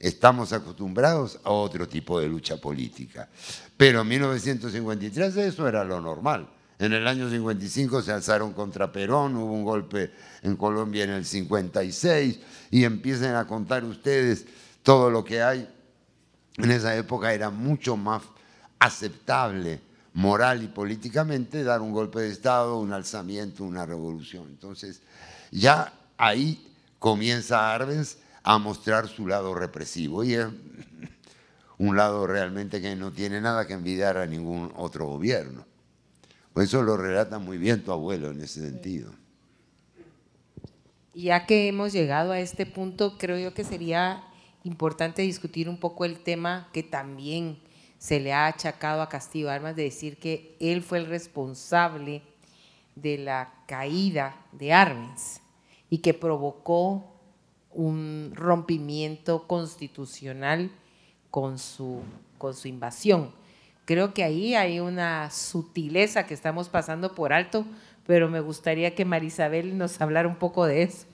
Estamos acostumbrados a otro tipo de lucha política. Pero en 1953 eso era lo normal. En el año 55 se alzaron contra Perón, hubo un golpe en Colombia en el 56 y empiecen a contar ustedes todo lo que hay. En esa época era mucho más aceptable moral y políticamente dar un golpe de Estado, un alzamiento, una revolución. Entonces, ya ahí comienza Arbenz a mostrar su lado represivo y es un lado realmente que no tiene nada que envidiar a ningún otro gobierno. Pues eso lo relata muy bien tu abuelo en ese sentido. Ya que hemos llegado a este punto, creo yo que sería importante discutir un poco el tema que también se le ha achacado a Castillo Armas de decir que él fue el responsable de la caída de Arbenz y que provocó un rompimiento constitucional con su, con su invasión. Creo que ahí hay una sutileza que estamos pasando por alto, pero me gustaría que Marisabel nos hablara un poco de eso.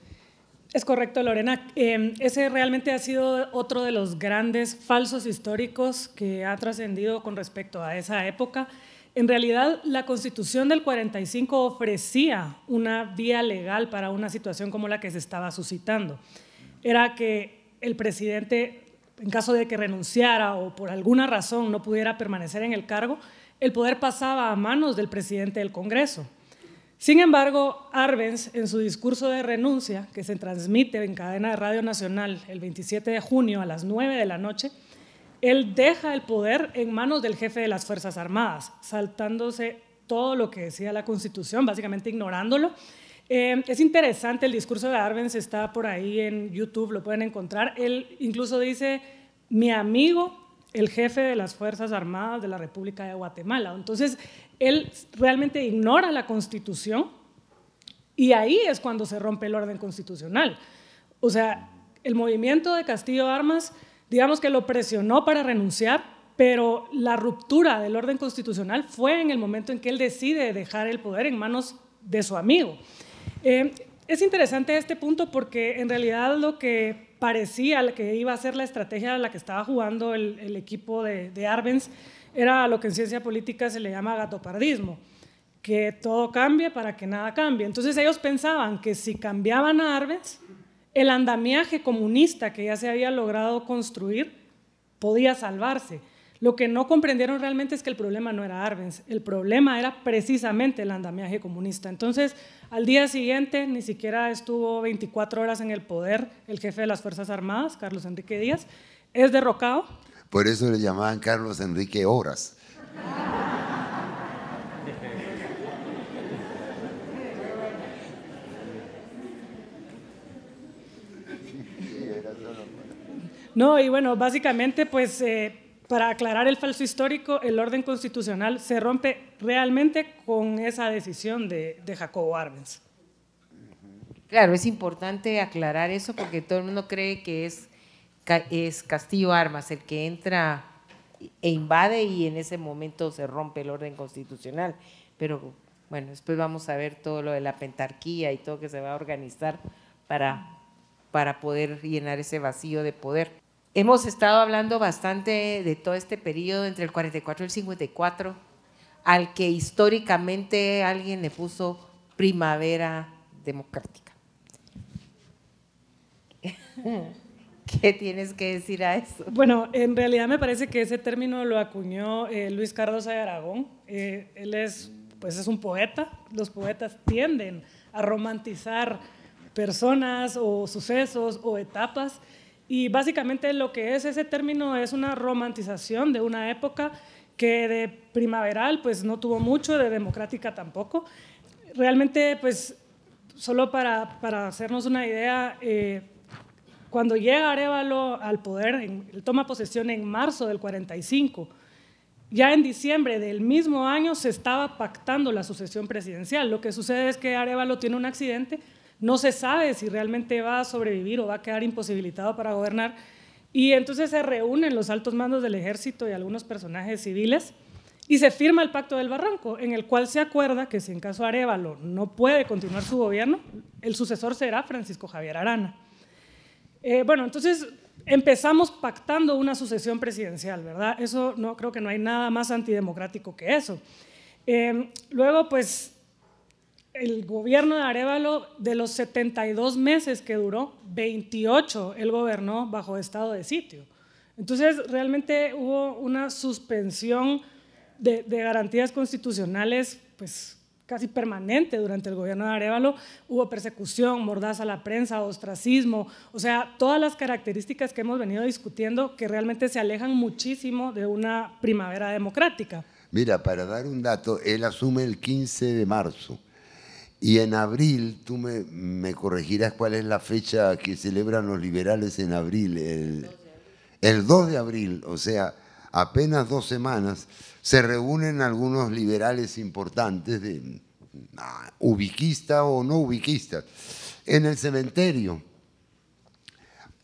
Es correcto, Lorena. Em, ese realmente ha sido otro de los grandes falsos históricos que ha trascendido con respecto a esa época. En realidad, la Constitución del 45 ofrecía una vía legal para una situación como la que se estaba suscitando. Era que el presidente, en caso de que renunciara o por alguna razón no pudiera permanecer en el cargo, el poder pasaba a manos del presidente del Congreso. Sin embargo, Arbenz, en su discurso de renuncia, que se transmite en cadena de Radio Nacional el 27 de junio a las 9 de la noche, él deja el poder en manos del jefe de las Fuerzas Armadas, saltándose todo lo que decía la Constitución, básicamente ignorándolo. Eh, es interesante, el discurso de Arbenz está por ahí en YouTube, lo pueden encontrar. Él incluso dice, mi amigo, el jefe de las Fuerzas Armadas de la República de Guatemala. Entonces, él realmente ignora la Constitución y ahí es cuando se rompe el orden constitucional. O sea, el movimiento de Castillo Armas, digamos que lo presionó para renunciar, pero la ruptura del orden constitucional fue en el momento en que él decide dejar el poder en manos de su amigo. Eh, es interesante este punto porque en realidad lo que parecía que iba a ser la estrategia a la que estaba jugando el, equipo de, de Arbenz era lo que en ciencia política se le llama gatopardismo, que todo cambie para que nada cambie. Entonces ellos pensaban que si cambiaban a Arbenz, el andamiaje comunista que ya se había logrado construir podía salvarse. Lo que no comprendieron realmente es que el problema no era Arbenz, el problema era precisamente el andamiaje comunista. Entonces, al día siguiente, ni siquiera estuvo 24 horas en el poder el jefe de las Fuerzas Armadas, Carlos Enrique Díaz, es derrocado por eso le llamaban Carlos Enrique Horas. No, y bueno, básicamente, pues eh, para aclarar el falso histórico, el orden constitucional se rompe realmente con esa decisión de, Jacobo Arbenz. Claro, es importante aclarar eso porque todo el mundo cree que es, es Castillo Armas el que entra e invade y en ese momento se rompe el orden constitucional. Pero bueno, después vamos a ver todo lo de la pentarquía y todo que se va a organizar para, para poder llenar ese vacío de poder. Hemos estado hablando bastante de todo este periodo entre el 44 y el 54, al que históricamente alguien le puso primavera democrática. [LAUGHS] ¿Qué tienes que decir a eso? Bueno, en realidad me parece que ese término lo acuñó eh, Luis Carlos de Aragón. Eh, él es, pues es un poeta. Los poetas tienden a romantizar personas o sucesos o etapas. Y básicamente lo que es ese término es una romantización de una época que de primaveral pues no tuvo mucho, de democrática tampoco. Realmente pues solo para, para hacernos una idea, eh, cuando llega Arevalo al poder, él toma posesión en marzo del 45, ya en diciembre del mismo año se estaba pactando la sucesión presidencial. Lo que sucede es que Arevalo tiene un accidente, no se sabe si realmente va a sobrevivir o va a quedar imposibilitado para gobernar, y entonces se reúnen los altos mandos del ejército y algunos personajes civiles y se firma el Pacto del Barranco, en el cual se acuerda que si en caso Arevalo no puede continuar su gobierno, el sucesor será Francisco Javier Arana. Eh, bueno, entonces empezamos pactando una sucesión presidencial, ¿verdad? Eso no creo que no hay nada más antidemocrático que eso. Eh, luego, pues, el gobierno de Arevalo, de los 72 meses que duró, 28 él gobernó bajo estado de sitio. Entonces, realmente hubo una suspensión de, garantías constitucionales, pues casi permanente durante el gobierno de Arevalo. Hubo persecución, mordaza a la prensa, ostracismo, o sea, todas las características que hemos venido discutiendo que realmente se alejan muchísimo de una primavera democrática. Mira, para dar un dato, él asume el 15 de marzo. Y en abril, tú me, corregirás cuál es la fecha que celebran los liberales en abril. El, el 2 de abril, o sea, apenas dos semanas, se reúnen algunos liberales importantes, de, ah, ubiquista o no ubiquistas, en el cementerio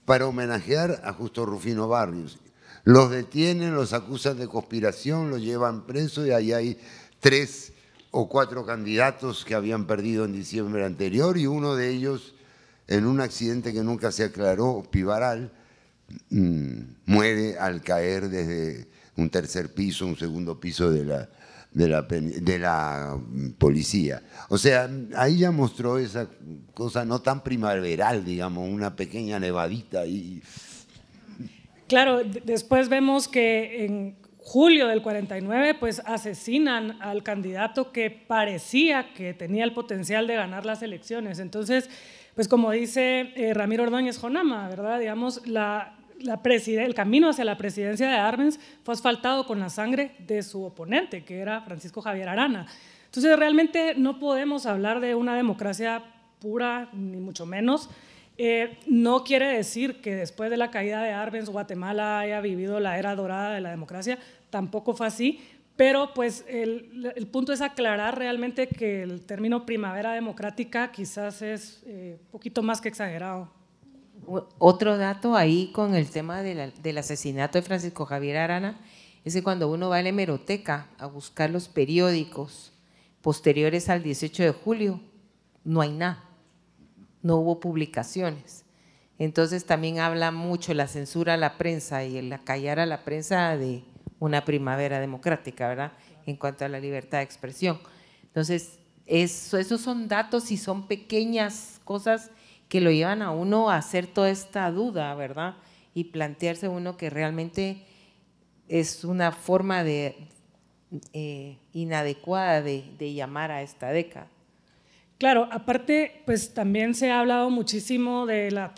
para homenajear a Justo Rufino Barrios. Los detienen, los acusan de conspiración, los llevan preso y ahí hay tres o cuatro candidatos que habían perdido en diciembre anterior y uno de ellos, en un accidente que nunca se aclaró, Pivaral, mm, muere al caer desde un tercer piso, un segundo piso de la, de la, la policía. O sea, ahí ya mostró esa cosa no tan primaveral, digamos, una pequeña nevadita. Y... Claro, después vemos que en julio del 49, pues asesinan al candidato que parecía que tenía el potencial de ganar las elecciones. Entonces, pues como dice eh, Ramiro Ordóñez Jonama, ¿verdad? Digamos, el camino hacia la presidencia de Arbenz fue asfaltado con la sangre de su oponente, que era Francisco Javier Arana. Entonces, realmente no podemos hablar de una democracia pura, ni mucho menos. Eh, no quiere decir que después de la caída de Arbenz, Guatemala haya vivido la era dorada de la democracia, tampoco fue así, pero pues el, punto es aclarar realmente que el término primavera democrática quizás es eh, un poquito más que exagerado. Otro dato ahí con el tema del asesinato de Francisco Javier Arana es que cuando uno va a la hemeroteca a buscar los periódicos posteriores al 18 de julio, no hay nada, no hubo publicaciones. Entonces también habla mucho la censura a la prensa y el acallar a la prensa de una primavera democrática, ¿verdad? En cuanto a la libertad de expresión. Entonces, eso, esos son datos y son pequeñas cosas que lo llevan a uno a hacer toda esta duda, ¿verdad? Y plantearse uno que realmente es una forma de, eh, inadecuada de, llamar a esta década. Claro, aparte, pues también se ha hablado muchísimo de la,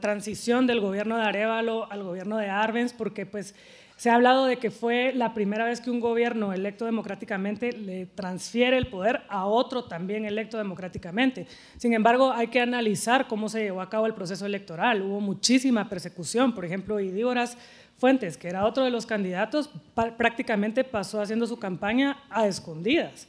transición del gobierno de Arevalo al gobierno de Arbenz, porque pues se ha hablado de que fue la primera vez que un gobierno electo democráticamente le transfiere el poder a otro también electo democráticamente. Sin embargo, hay que analizar cómo se llevó a cabo el proceso electoral. Hubo muchísima persecución. Por ejemplo, Idígoras Fuentes, que era otro de los candidatos, prácticamente pasó haciendo su campaña a escondidas.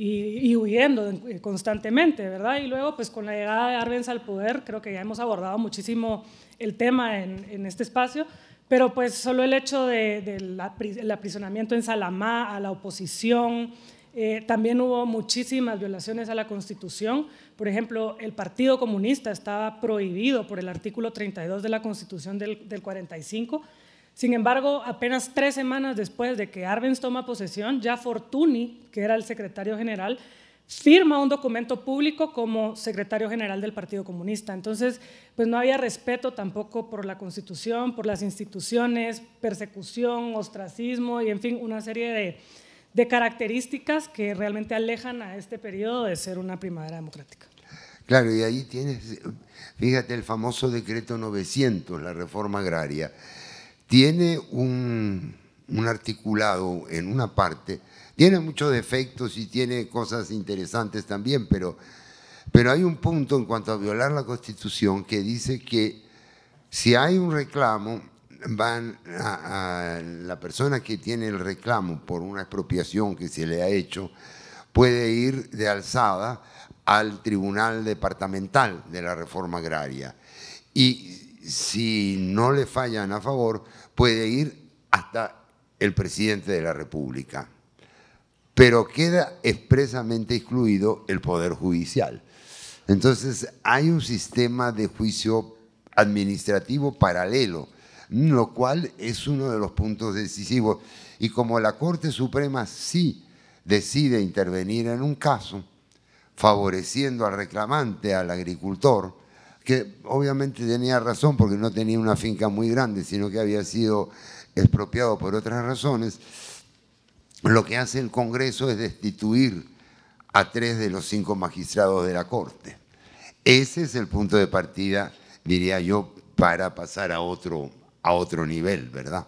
Y, huyendo constantemente, ¿verdad? Y luego, pues con la llegada de Arbenz al poder, creo que ya hemos abordado muchísimo el tema en, este espacio, pero pues solo el hecho del de, aprisionamiento en Salamá a la oposición, eh, también hubo muchísimas violaciones a la Constitución. Por ejemplo, el Partido Comunista estaba prohibido por el artículo 32 de la Constitución del, del 45 sin embargo, apenas tres semanas después de que Arbenz toma posesión, ya Fortuny, que era el secretario general, firma un documento público como secretario general del Partido Comunista. Entonces, pues no había respeto tampoco por la Constitución, por las instituciones, persecución, ostracismo y, en fin, una serie de, de características que realmente alejan a este periodo de ser una primavera democrática. Claro, y ahí tienes, fíjate, el famoso decreto 900, la reforma agraria tiene un, articulado en una parte, tiene muchos defectos y tiene cosas interesantes también, pero, pero hay un punto en cuanto a violar la Constitución que dice que si hay un reclamo, van la persona que tiene el reclamo por una expropiación que se le ha hecho, puede ir de alzada al Tribunal Departamental de la Reforma Agraria. Y si no le fallan a favor, puede ir hasta el presidente de la República. Pero queda expresamente excluido el Poder Judicial. Entonces hay un sistema de juicio administrativo paralelo, lo cual es uno de los puntos decisivos. Y como la Corte Suprema sí decide intervenir en un caso, favoreciendo al reclamante, al agricultor, que obviamente tenía razón porque no tenía una finca muy grande, sino que había sido expropiado por otras razones, lo que hace el Congreso es destituir a tres de los cinco magistrados de la Corte. Ese es el punto de partida, diría yo, para pasar a otro, a otro nivel, ¿verdad?